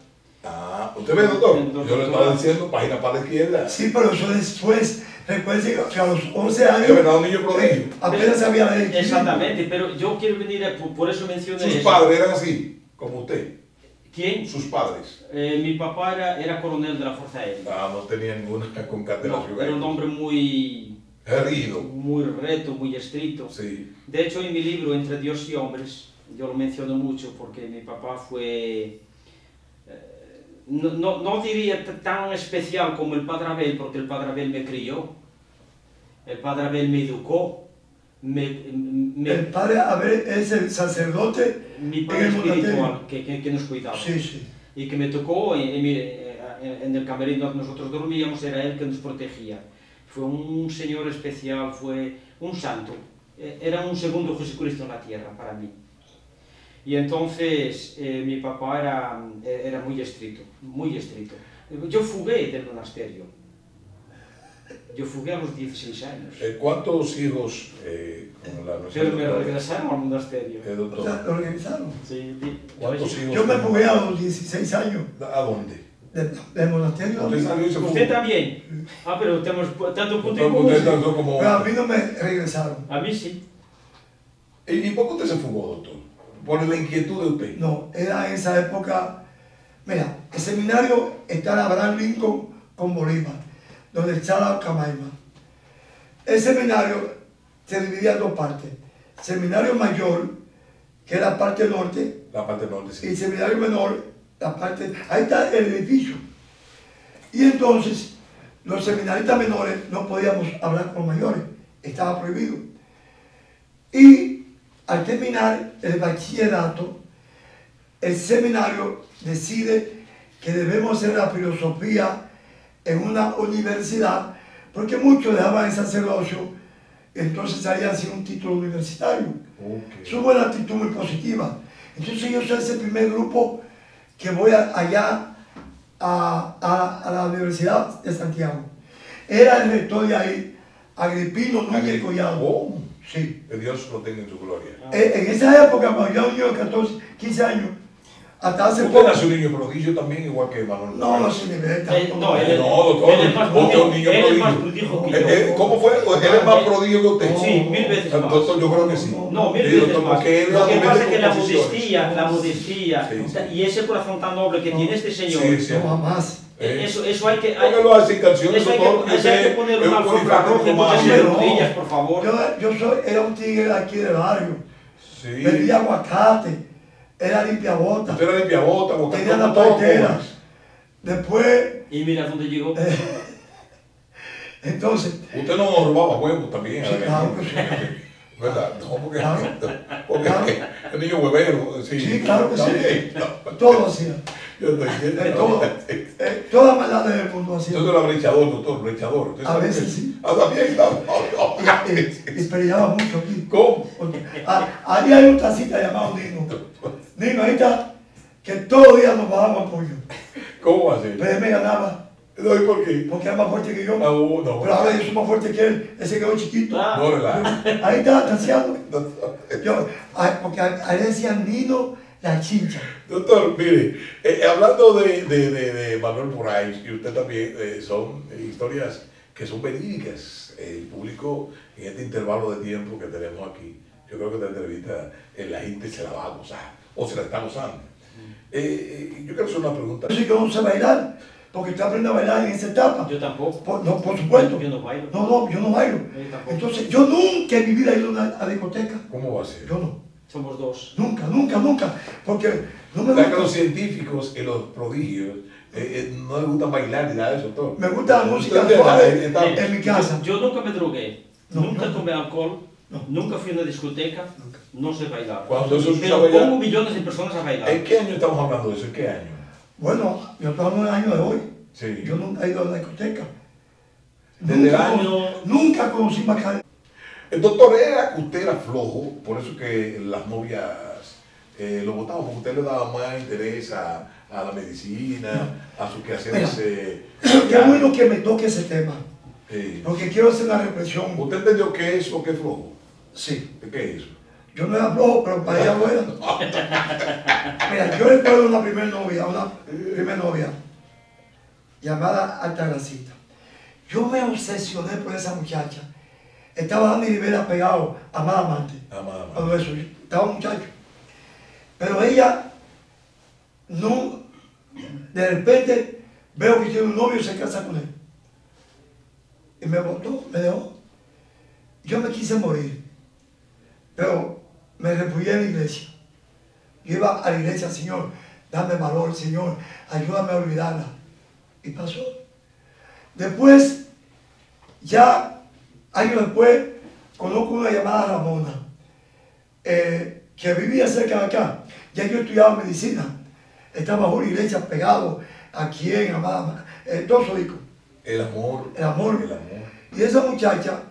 Ah, ¿usted ve, doctor? Entonces, Yo le estaba diciendo, página para la izquierda. Sí, pero eso después, recuerden que a los 11 Es años verdad, un niño prodigio. apenas sabía leer. Exactamente, pero yo quiero venir, a- por, por eso mencioné Sus eso. padres eran así, como usted. ¿Quién? Sus padres. Eh, mi papá era, era coronel de la Fuerza Aérea. Ah, no tenían ninguna No, concatenación. era un hombre muy, Muy reto, muy estricto. Sí. De hecho, en mi libro Entre Dios y Hombres, yo lo menciono mucho porque mi papá fue, eh, no, no, no diría tan especial como el padre Abel, porque el padre Abel me crió, el padre Abel me educó, me, me- El padre Abel es el sacerdote. mi padre espiritual que, que, que nos cuidaba. Sí, sí. y que me tocó en, en eh, en el camerino donde nosotros dormíamos, era él que nos protegía. Fue un señor especial, fue un santo. Eh, Era un segundo Jesucristo en la tierra para mí. Y entonces eh, mi papá era, eh, era muy estricto, muy estricto. Yo fugué del monasterio. Yo fugué a los 16 años. Eh, ¿Cuántos hijos eh, con la Pero me regresaron al monasterio. Lo organizaron. Sí, ¿Cuántos hijos? Yo me fugué a los 16 años ¿A dónde? Del, del monasterio. Usted y se fue. ¿Usted también? Ah, pero tenemos tanto punto usted tanto como... Pero a mí no me regresaron. A mí sí. ¿Y y por qué usted se fugó, doctor? Por la inquietud de usted. No, era en esa época. Mira, el seminario está en Abraham Lincoln con Bolívar, donde está la Camaima. El seminario se dividía en dos partes. Seminario mayor, que es la parte norte, La parte norte, y sí. seminario menor, la parte. Ahí está el edificio. Y entonces, los seminaristas menores no podíamos hablar con mayores, estaba prohibido. Y al terminar el bachillerato, el seminario decide que debemos hacer la filosofía en una universidad, porque muchos dejaban el sacerdocio, entonces salían sin un título universitario. Ok. Es una actitud muy positiva. Entonces yo soy ese primer grupo que voy allá a, a- a la Universidad de Santiago. Era el rector de ahí, Agripino Núñez Collado. Oh, Sí. que Dios lo tenga en su gloria. Eh, En esa época, cuando yo de 14, 15 años, hasta hace Usted poco... nació un niño prodigio también, igual que Manuel. No, no se nivel Eh, no, él, No, doctor, él es más usted es un prodigio, niño él es más prodigio. prodigio que Eh, yo. eh, ¿Cómo fue? ¿Él es más prodigio que usted? Sí, mil veces más. Doctor, yo creo que sí. No, mil veces doctor, más. Lo que pasa es que la modestia, la modestia Sí, sí. y ese corazón tan noble que tiene este señor, Sí, sí. No, jamás. Eh, eso, eso hay que... Hay, ¿Por qué lo canciones, eso hay doctor? que, eso hay que poner es una un alfombra polifacético roja y más. ponerse de Hombre, no. rodillas, por favor. Yo, yo soy, era un tigre aquí del barrio. Sí. Vendía aguacate, era limpiabota, Usted era limpiabota, boca tenía la todo, partera. todo. Después, Y mira dónde llegó. Eh, entonces, Usted no robaba huevos también. Sí, ¿verdad? claro que sí. ¿Verdad? No, porque, Claro. porque Claro. el niño huevero. Sí, Sí, claro que sí. también. todo hacía. Yo estoy De todo. Eh, todas las maldades del mundo hacía. Yo era brechador, doctor, brechador. ¿Usted A sabe veces que- sí. Ah, también. no, no, no. Y, y, y peleaba mucho aquí. ¿Cómo? Porque, ah, ahí hay un tacita llamado Nino. Nino, ahí está, que todos los días nos bajaban pollo. ¿Cómo así? Pero él me ganaba, No, ¿y por qué? porque era más fuerte que yo. Ah, uh, no. Pero ahora yo soy más fuerte que él, ese quedó chiquito. Ah. No, relaja. Ahí está, taseando. No, no. Yo, porque a, a él decían Nino la chincha. Doctor, mire, eh, hablando de, de, de, de, Manuel Moraes, y usted también, eh, son historias que son verídicas. El público, en este intervalo de tiempo que tenemos aquí, yo creo que esta entrevista eh, la gente se la va a gozar, o se la está gozando. yo quiero hacer una pregunta. Yo sí que no sé bailar, porque usted aprende a bailar en esa etapa. Yo tampoco. Por, no, por supuesto. Yo no bailo. No, no, yo no bailo. Yo. Entonces, yo nunca en mi vida he ido a una a discoteca. ¿Cómo va a ser? Yo no. Somos dos. Nunca, nunca, nunca. Porque no me que los gusta. científicos y los prodigios eh, eh, no les gusta bailar ni nada de eso, todo. Me gusta la música suave eh, en mi casa. Yo, yo nunca me drogué. No, nunca no. tomé alcohol. No. Nunca fui a una discoteca. Nunca. No sé bailar. Cuando eso se Pero bailar- pongo millones de personas a bailar. ¿En qué año estamos hablando de eso? ¿En qué año? Bueno, yo estoy hablando del año de hoy. Sí. Yo nunca he ido a la discoteca. Desde el nunca, año- cono- nunca conocí Macarena. El doctor era que usted era flojo, por eso que las novias eh, lo votaban, porque usted le daba más interés a, a la medicina, a sus quehaceres. eh, Qué bueno que me toque ese tema. eh, Porque quiero hacer una reflexión. ¿Usted entendió qué es o qué es flojo? Sí. ¿Qué es eso? Yo no era flojo, pero para ella lo era. Mira, yo recuerdo una primera novia, una primera novia, llamada Altagracita. Yo me obsesioné por esa muchacha. Estaba Dani Rivera pegado a Mala Amante. Todo eso, estaba un muchacho. Pero ella, no, de repente veo que tiene un novio y se casa con él. Y me votó, me dejó. Yo me quise morir, pero me refugié en la iglesia. Yo iba a la iglesia, Señor, dame valor, Señor, ayúdame a olvidarla. Y pasó. Después, ya años después, conozco una llamada Ramona eh, que vivía cerca de acá. Ya yo estudiaba medicina. Estaba bajo una iglesia pegado aquí en Amada, eh, dos hijos. El amor. El amor. El amor. Y esa muchacha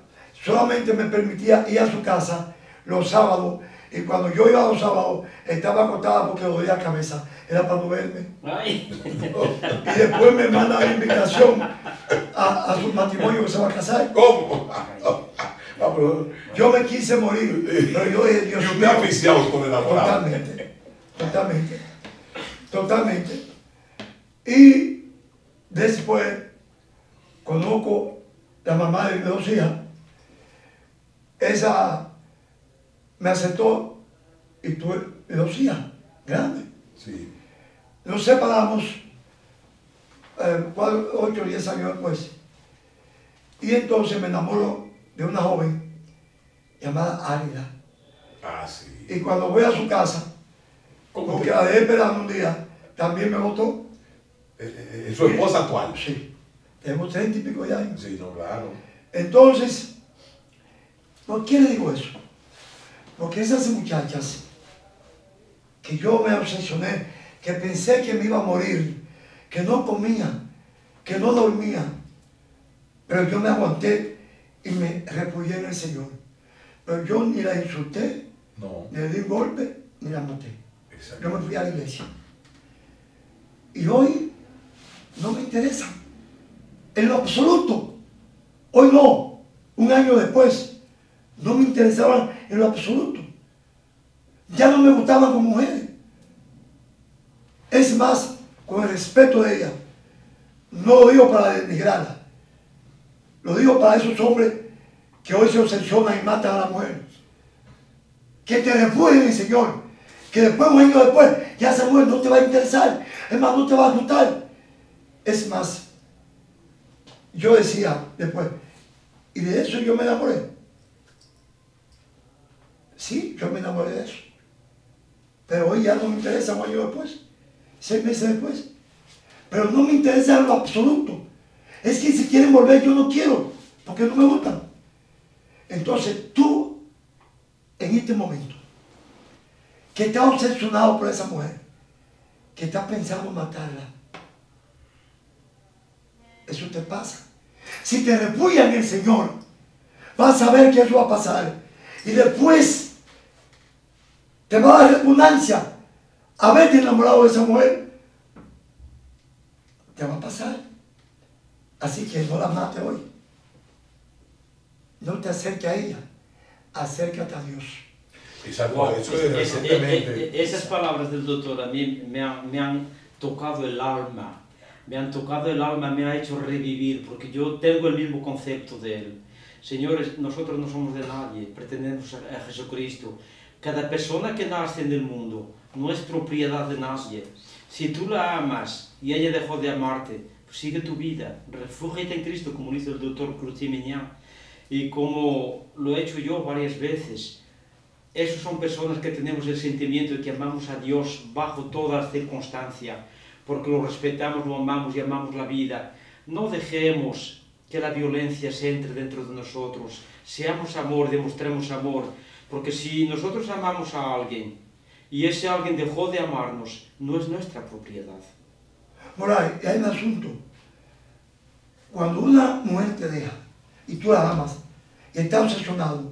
solamente me permitía ir a su casa los sábados. Y cuando yo iba los sábados, estaba acostada porque dolía la cabeza. Era para no verme. Ay. Y después me manda la invitación a, a su matrimonio que se va a casar. ¿Cómo? Ah, Yo me quise morir, pero yo dije, Dios y usted mío, aficiado con el amor. Totalmente, totalmente, totalmente. Y después conozco la mamá de mis dos hijas. Esa me aceptó y tuve dos hijas grandes. Sí. Nos separamos eh, cuatro, ocho o diez años después. Y entonces me enamoro de una joven llamada Árida. Ah, sí. Y cuando voy a su casa, ¿Cómo porque la dejé esperando un día, también me votó. Eh, eh, eh, su esposa actual. Sí, tenemos treinta y pico de años. Sí, no, claro. Entonces, ¿por qué le digo eso? Porque esas muchachas que yo me obsesioné, que pensé que me iba a morir, que no comía, que no dormía, pero yo me aguanté y me refugié en el Señor. Pero yo ni la insulté, No. ni le di golpe, ni la maté. Yo me fui a la iglesia. Y hoy no me interesa. En lo absoluto. Hoy no. Un año después. No me interesaban en lo absoluto. Ya no me gustaban como mujeres. Es más, con el respeto de ella. No lo digo para denigrarla. Lo digo para esos hombres que hoy se obsesionan y matan a la mujer que te refugien Señor, que después, un año después, ya esa mujer no te va a interesar, es más, no te va a gustar. Es más, yo decía después, y de eso yo me enamoré. Sí, yo me enamoré de eso. Pero hoy ya no me interesa un año después, seis meses después. Pero no me interesa lo absoluto. Es que si quieren volver, yo no quiero, porque no me gustan. Entonces tú en este momento, que está obsesionado por esa mujer, que está pensando en matarla, eso te pasa. Si te refugias en el Señor, vas a ver que eso va a pasar. Y después te va a dar repugnancia haberte enamorado de esa mujer. Te va a pasar. Así que no la mate hoy. No te acerques a ella acércate a Dios. Exacto, Wow, eso es- es esas palabras del doctor a mí me han, me han tocado el alma, me han tocado el alma, me ha hecho revivir, porque yo tengo el mismo concepto de él. Señores, nosotros no somos de nadie, pretendemos a Jesucristo. Cada persona que nace en el mundo no es propiedad de nadie. Si tú la amas y ella dejó de amarte, pues sigue tu vida, refúgiate en Cristo, como hizo el doctor Crucimiñán, y como lo he hecho yo varias veces. Esos son personas que tenemos el sentimiento de que amamos a Dios bajo toda circunstancia, porque lo respetamos, lo amamos y amamos la vida. No dejemos que la violencia se entre dentro de nosotros. Seamos amor, demostremos amor, porque si nosotros amamos a alguien y ese alguien dejó de amarnos, no es nuestra propiedad. Y hay un asunto. Cuando una mujer te deja y tú la amas y está obsesionado,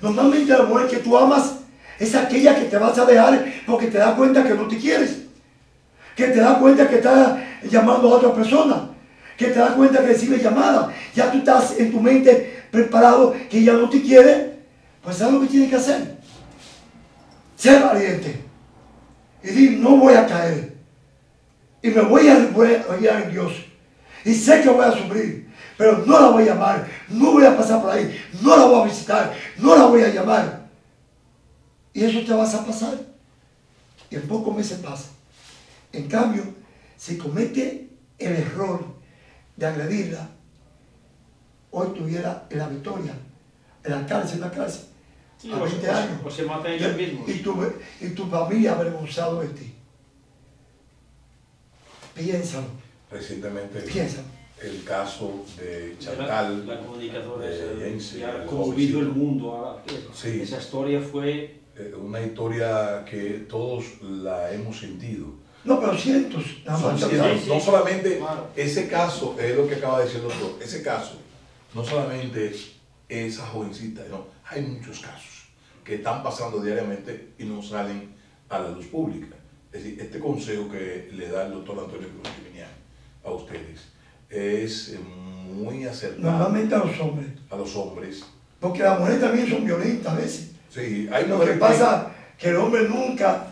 normalmente la mujer que tú amas es aquella que te vas a dejar porque te das cuenta que no te quieres, que te das cuenta que estás llamando a otra persona, que te das cuenta que recibe llamada, ya tú estás en tu mente preparado que ya no te quiere, pues ¿sabes lo que tienes que hacer? Ser valiente y decir, no voy a caer y me voy a guiar en Dios. Y sé que voy a sufrir, pero no la voy a llamar, no voy a pasar por ahí, no la voy a visitar, no la voy a llamar. Y eso te vas a pasar. Y en pocos meses pasa. En cambio, si comete el error de agredirla, hoy tuviera la victoria, en la cárcel, en la cárcel, Sí, a o, 20 o- años. o se matan ellos mismos. Y tu, y tu familia avergonzado de ti. Piénsalo, Recientemente piénsalo. el caso de La, Chantal. la comunicadora de esa, Jensen, que ha conmovido el mundo. ahora. Sí. Esa historia fue Eh, una historia que todos la hemos sentido. No, pero cientos, Son cientos. sí, sí. no solamente Claro. ese caso, es lo que acaba de decir el doctor, ese caso, no solamente esa jovencita, no, hay muchos casos que están pasando diariamente y no salen a la luz pública. Es decir, este consejo que le da el doctor Antonio Cruz a ustedes es eh, muy acertado Normalmente a los hombres. a los hombres. Porque las mujeres también son violentas a veces. Sí, hay Lo que pasa es que el hombre nunca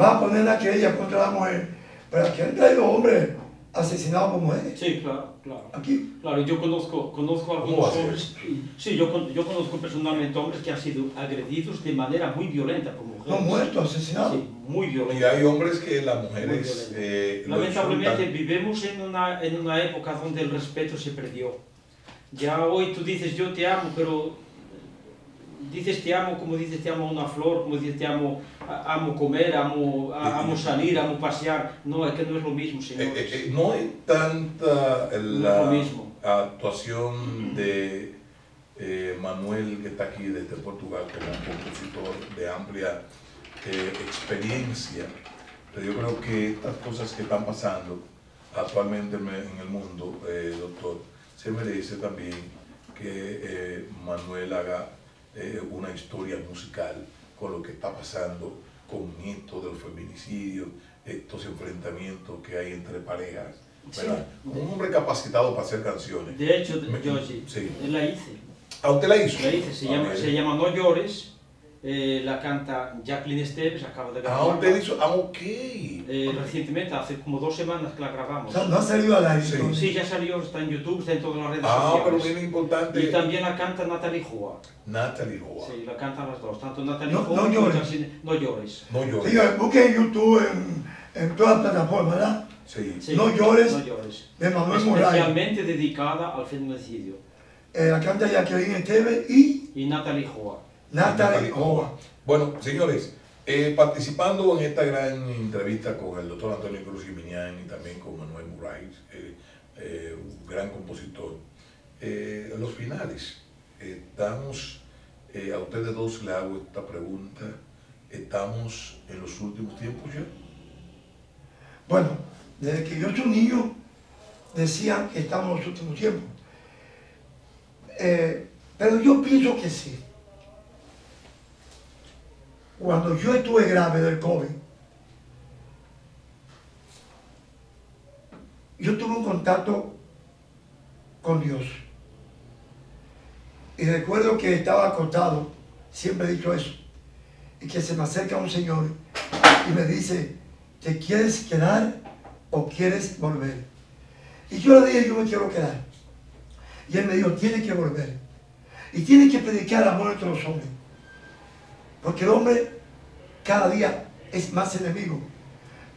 va a poner la querella contra la mujer. Pero aquí han traído hombres asesinados por mujeres. Sí, claro, claro. Aquí. Claro, yo conozco, conozco ¿Cómo algunos hombres. Sí, yo, con- yo conozco personalmente hombres que han sido agredidos de manera muy violenta por mujeres. No muertos, asesinados. Sí, muy Y violenta. hay hombres que las mujeres eh, Lamentablemente vivimos en una, en una época donde el respeto se perdió. Ya hoy tú dices yo te amo, pero dices te amo como dices te amo a una flor, como dices te amo, amo comer, amo, amo salir, amo pasear. No, es que no es lo mismo, Eh, señores. eh, eh, no hay tanta No la lo mismo. actuación de eh, Manuel que está aquí desde Portugal como un compositor de amplia eh, experiencia, pero yo creo que estas cosas que están pasando actualmente en el mundo, eh, doctor, se merece también que Manuel haga eh, una historia musical con lo que está pasando con esto del feminicidio, estos enfrentamientos que hay entre parejas. un hombre capacitado para hacer canciones. De hecho, Me- yo sí, sí. la hice. ¿A usted la hizo? La hice, se, llama, se llama No llores, eh, la canta Jacqueline Esteves, acaba de Ah, grabar. usted hizo. Ah, ok. Eh, recientemente, hace como dos semanas que la O grabamos. sea, no ha salido al aire. Sí. Sí, ya salió, está en YouTube, está en todas las redes Ah, pero sociales. bien importante. Y también la canta Natalie Joa. Natalie Roa. Sí, la cantan las dos, tanto Natalie No- Joa no como llores. Jacqueline- No llores. No llores. Sí, busquen en YouTube, en, en todas las plataformas, ¿verdad? Sí. Sí, No llores. No llores. De Manuel Moraes. Especialmente dedicada al feminicidio. Eh, la canta Jacqueline Esteves y Y Natalie Joa. Natalie Ova. Bueno, señores, eh, participando en esta gran entrevista con el doctor Antonio Cruz Gimiñán y también con Manuel Moraes, eh, eh, un gran compositor, en los finales, estamos, a ustedes dos le hago esta pregunta, ¿estamos en los últimos tiempos ya? Bueno, desde que yo soy un niño, decían que estamos en los últimos tiempos. Pero yo pienso que sí. Cuando yo estuve grave del COVID, yo tuve un contacto con Dios. Y recuerdo que estaba acostado, siempre he dicho eso, y que se me acerca un señor y me dice, ¿te quieres quedar o quieres volver? Y yo le dije, yo me quiero quedar. Y él me dijo, tiene que volver. Y tiene que predicar amor entre los hombres. Porque el hombre cada día es más enemigo.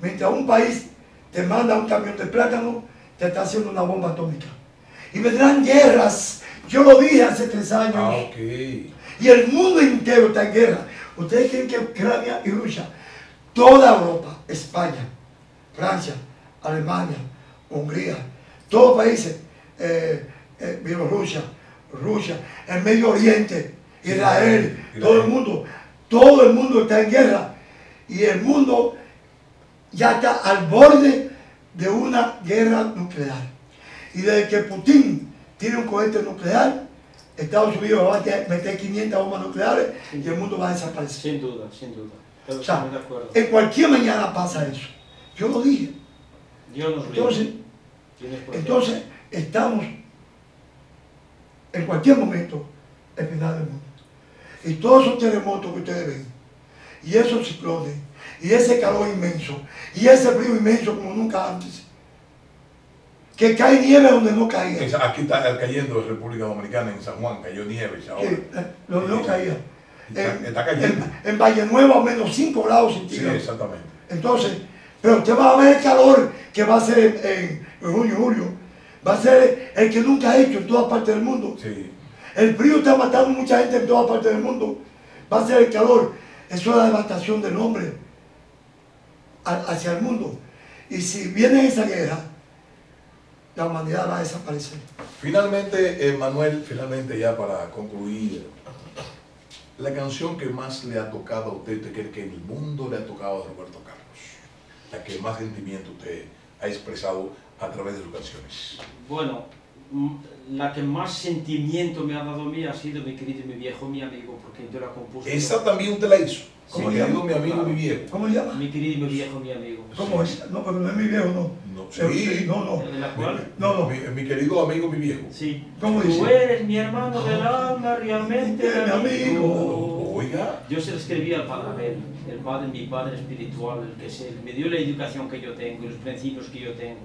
Mientras un país te manda un camión de plátano, te está haciendo una bomba atómica. Y vendrán guerras. Yo lo dije hace tres años. Ah. Y el mundo entero está en guerra. Ustedes creen que Ucrania y Rusia, toda Europa, España, Francia, Alemania, Hungría, todos los países, eh, eh, Bielorrusia, Rusia, el Medio Oriente, Israel, Israel. todo el mundo, todo el mundo está en guerra. Y el mundo ya está al borde de una guerra nuclear. Y desde que Putin tiene un cohete nuclear, Estados Unidos va a meter 500 bombas nucleares y el mundo va a desaparecer. Sin duda, sin duda. Pero O sea, estamos de acuerdo. en cualquier mañana pasa eso. Yo lo dije. Dios nos. Entonces, entonces estamos en cualquier momento el final del mundo. Y todos esos terremotos que ustedes ven, y esos ciclones, y ese calor inmenso, y ese frío inmenso como nunca antes, que cae nieve donde no caía. Aquí está cayendo en República Dominicana, en San Juan, cayó nieve ahora. donde no caía. Está- En, está cayendo. en- en Valle Nuevo a menos 5 grados Sí, centígrados. exactamente. Entonces, pero usted va a ver el calor que va a ser en, en- en junio, julio. Va a ser el que nunca ha hecho en todas partes del mundo. Sí. El frío está matando mucha gente en todas partes del mundo. Va a ser el calor. Eso es la devastación del hombre hacia el mundo. Y si viene esa guerra, la humanidad va a desaparecer. Finalmente, eh, Manuel, finalmente ya para concluir, la canción que más le ha tocado a usted, usted cree que en el mundo le ha tocado a Roberto Carlos, la que más sentimiento usted ha expresado a través de sus canciones. Bueno, la que más sentimiento me ha dado a mí ha sido mi querido y mi viejo, mi amigo, porque yo la compuse. Esa también usted la hizo. ¿Cómo Mi se querido, llama? mi amigo, mi viejo. ¿Cómo se llama? Mi querido y mi viejo, mi amigo. ¿Cómo es? No, pero no es mi viejo, no. No, sí. No, no. ¿En la cual? No, no. Mi, mi querido amigo, mi viejo. Sí. ¿Cómo Tú dice? eres mi hermano del alma, realmente Mi amigo. Oiga, Yo se lo escribí al Padre Abel, el padre, mi padre espiritual, el que se, me dio la educación que yo tengo y los principios que yo tengo.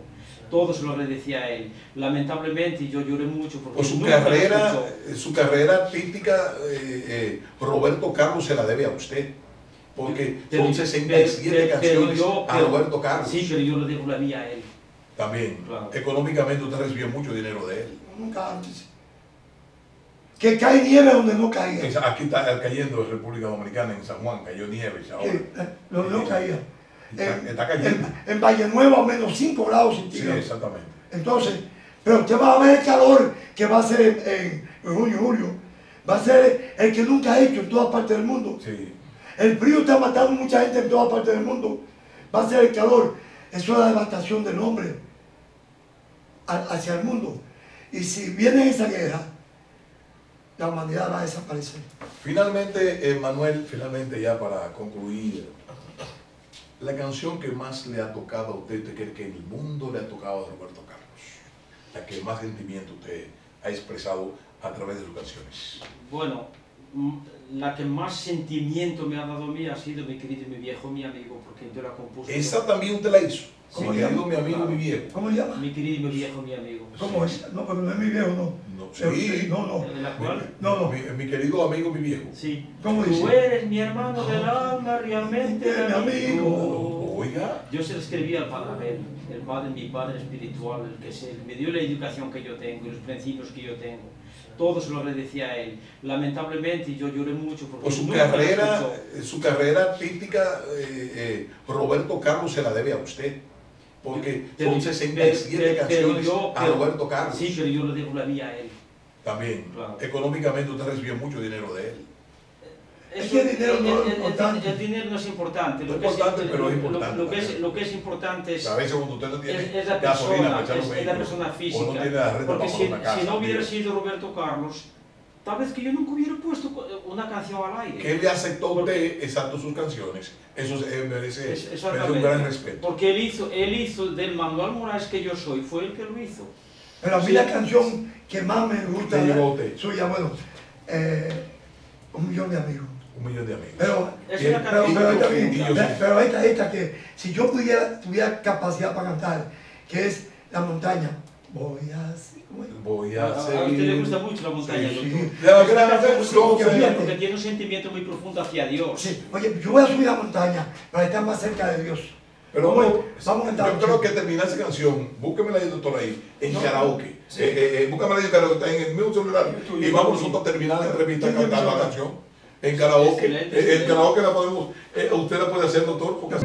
Todo se lo agradecía a él. Lamentablemente yo lloré mucho porque pues su carrera, escuchó. su carrera artística, eh, eh, Roberto Carlos se la debe a usted. Porque Pero- son 67 pero- pero canciones yo- a pero- Roberto Carlos. Sí, pero yo le dejo la mía a él. También, Claro. económicamente usted recibió mucho dinero de él. Nunca antes. Que cae nieve donde no caía. Aquí está cayendo en República Dominicana, en San Juan, cayó nieve ahora. Que, eh, donde no caía. Está, En, está cayendo. en- en Valle Nuevo a menos 5 grados Sí, centígrados. exactamente. Entonces, pero usted va a ver el calor que va a ser en, en- junio, julio. Va a ser el que nunca ha hecho en todas partes del mundo. Sí. El frío está matando mucha gente en todas partes del mundo. Va a ser el calor. Eso es la devastación del hombre hacia el mundo. Y si viene esa guerra, la humanidad va a desaparecer. Finalmente, eh, Manuel, finalmente ya para concluir, la canción que más le ha tocado a usted, usted cree que en el mundo le ha tocado a Roberto Carlos, la que más sentimiento usted ha expresado a través de sus canciones. Bueno, mm, la que más sentimiento me ha dado a mí ha sido mi querido y mi viejo, mi amigo, porque yo la compuse. Esa también usted la hizo. ¿Cómo Mi se querido, llama? mi amigo, mi viejo. ¿Cómo se llama? Mi querido y mi viejo, mi amigo. ¿Cómo es? No, pero no es mi viejo, no. No, Eh, sí. No, no. ¿En la cual? No, no. Mi, mi querido amigo, mi viejo. Sí. ¿Cómo Tú dice? eres mi hermano del alma, realmente Mi amigo. Oiga, Yo se lo escribí al Padre Abel, el padre, mi padre espiritual, el que se, me dio la educación que yo tengo y los principios que yo tengo. Todo se lo agradecía a él. Lamentablemente yo lloré mucho porque pues su carrera, su carrera artística, eh, eh, Roberto Carlos se la debe a usted. Porque Pero- son 67 pero- canciones yo- a Roberto Carlos. Sí, pero yo le dejo la mía a él. También, Claro. económicamente usted recibió mucho dinero de él. Es que el dinero no es el- el- importante. El, dinero no es importante. No Lo es que es- importante, pero es lo- importante Lo, que es, lo que es importante es, a veces cuando usted no tiene es, es la gasolina persona, para echar es, es la persona o no física. tiene la renta porque para si, si no hubiera sido Roberto Carlos, tal vez que yo nunca hubiera puesto una canción al aire. que él le aceptó a usted exacto sus canciones, eso eh, merece, Es- merece un gran respeto. Porque él hizo, él hizo del Manuel Moraes que yo soy, fue el que lo hizo. Pero a mí Sí. la canción que más me gusta Le llegó a usted. suya, bueno, eh, un millón de amigos. un millón de amigos. Pero, Es Y- una pero, canción pero, esta, yo pero, esta, esta que si yo pudiera, tuviera capacidad para cantar, que es la montaña, voy a... Voy A, a a usted le gusta mucho la montaña, Sí, doctor. sí. Profunda porque tiene un sentimiento muy profundo hacia Dios. Sí, oye, yo voy a subir la montaña para estar más cerca de Dios. Pero vamos, vamos, vamos a cantar. yo creo que terminar esa canción, búsquemela ahí, doctor, ahí, en No. karaoke. Sí. Eh, eh, eh, ahí en karaoke, está en el mismo celular. Y vamos nosotros a terminar la entrevista cantando la canción. En karaoke. Excelente, Eh, En excelente. karaoke la podemos, eh, usted la puede hacer, doctor, porque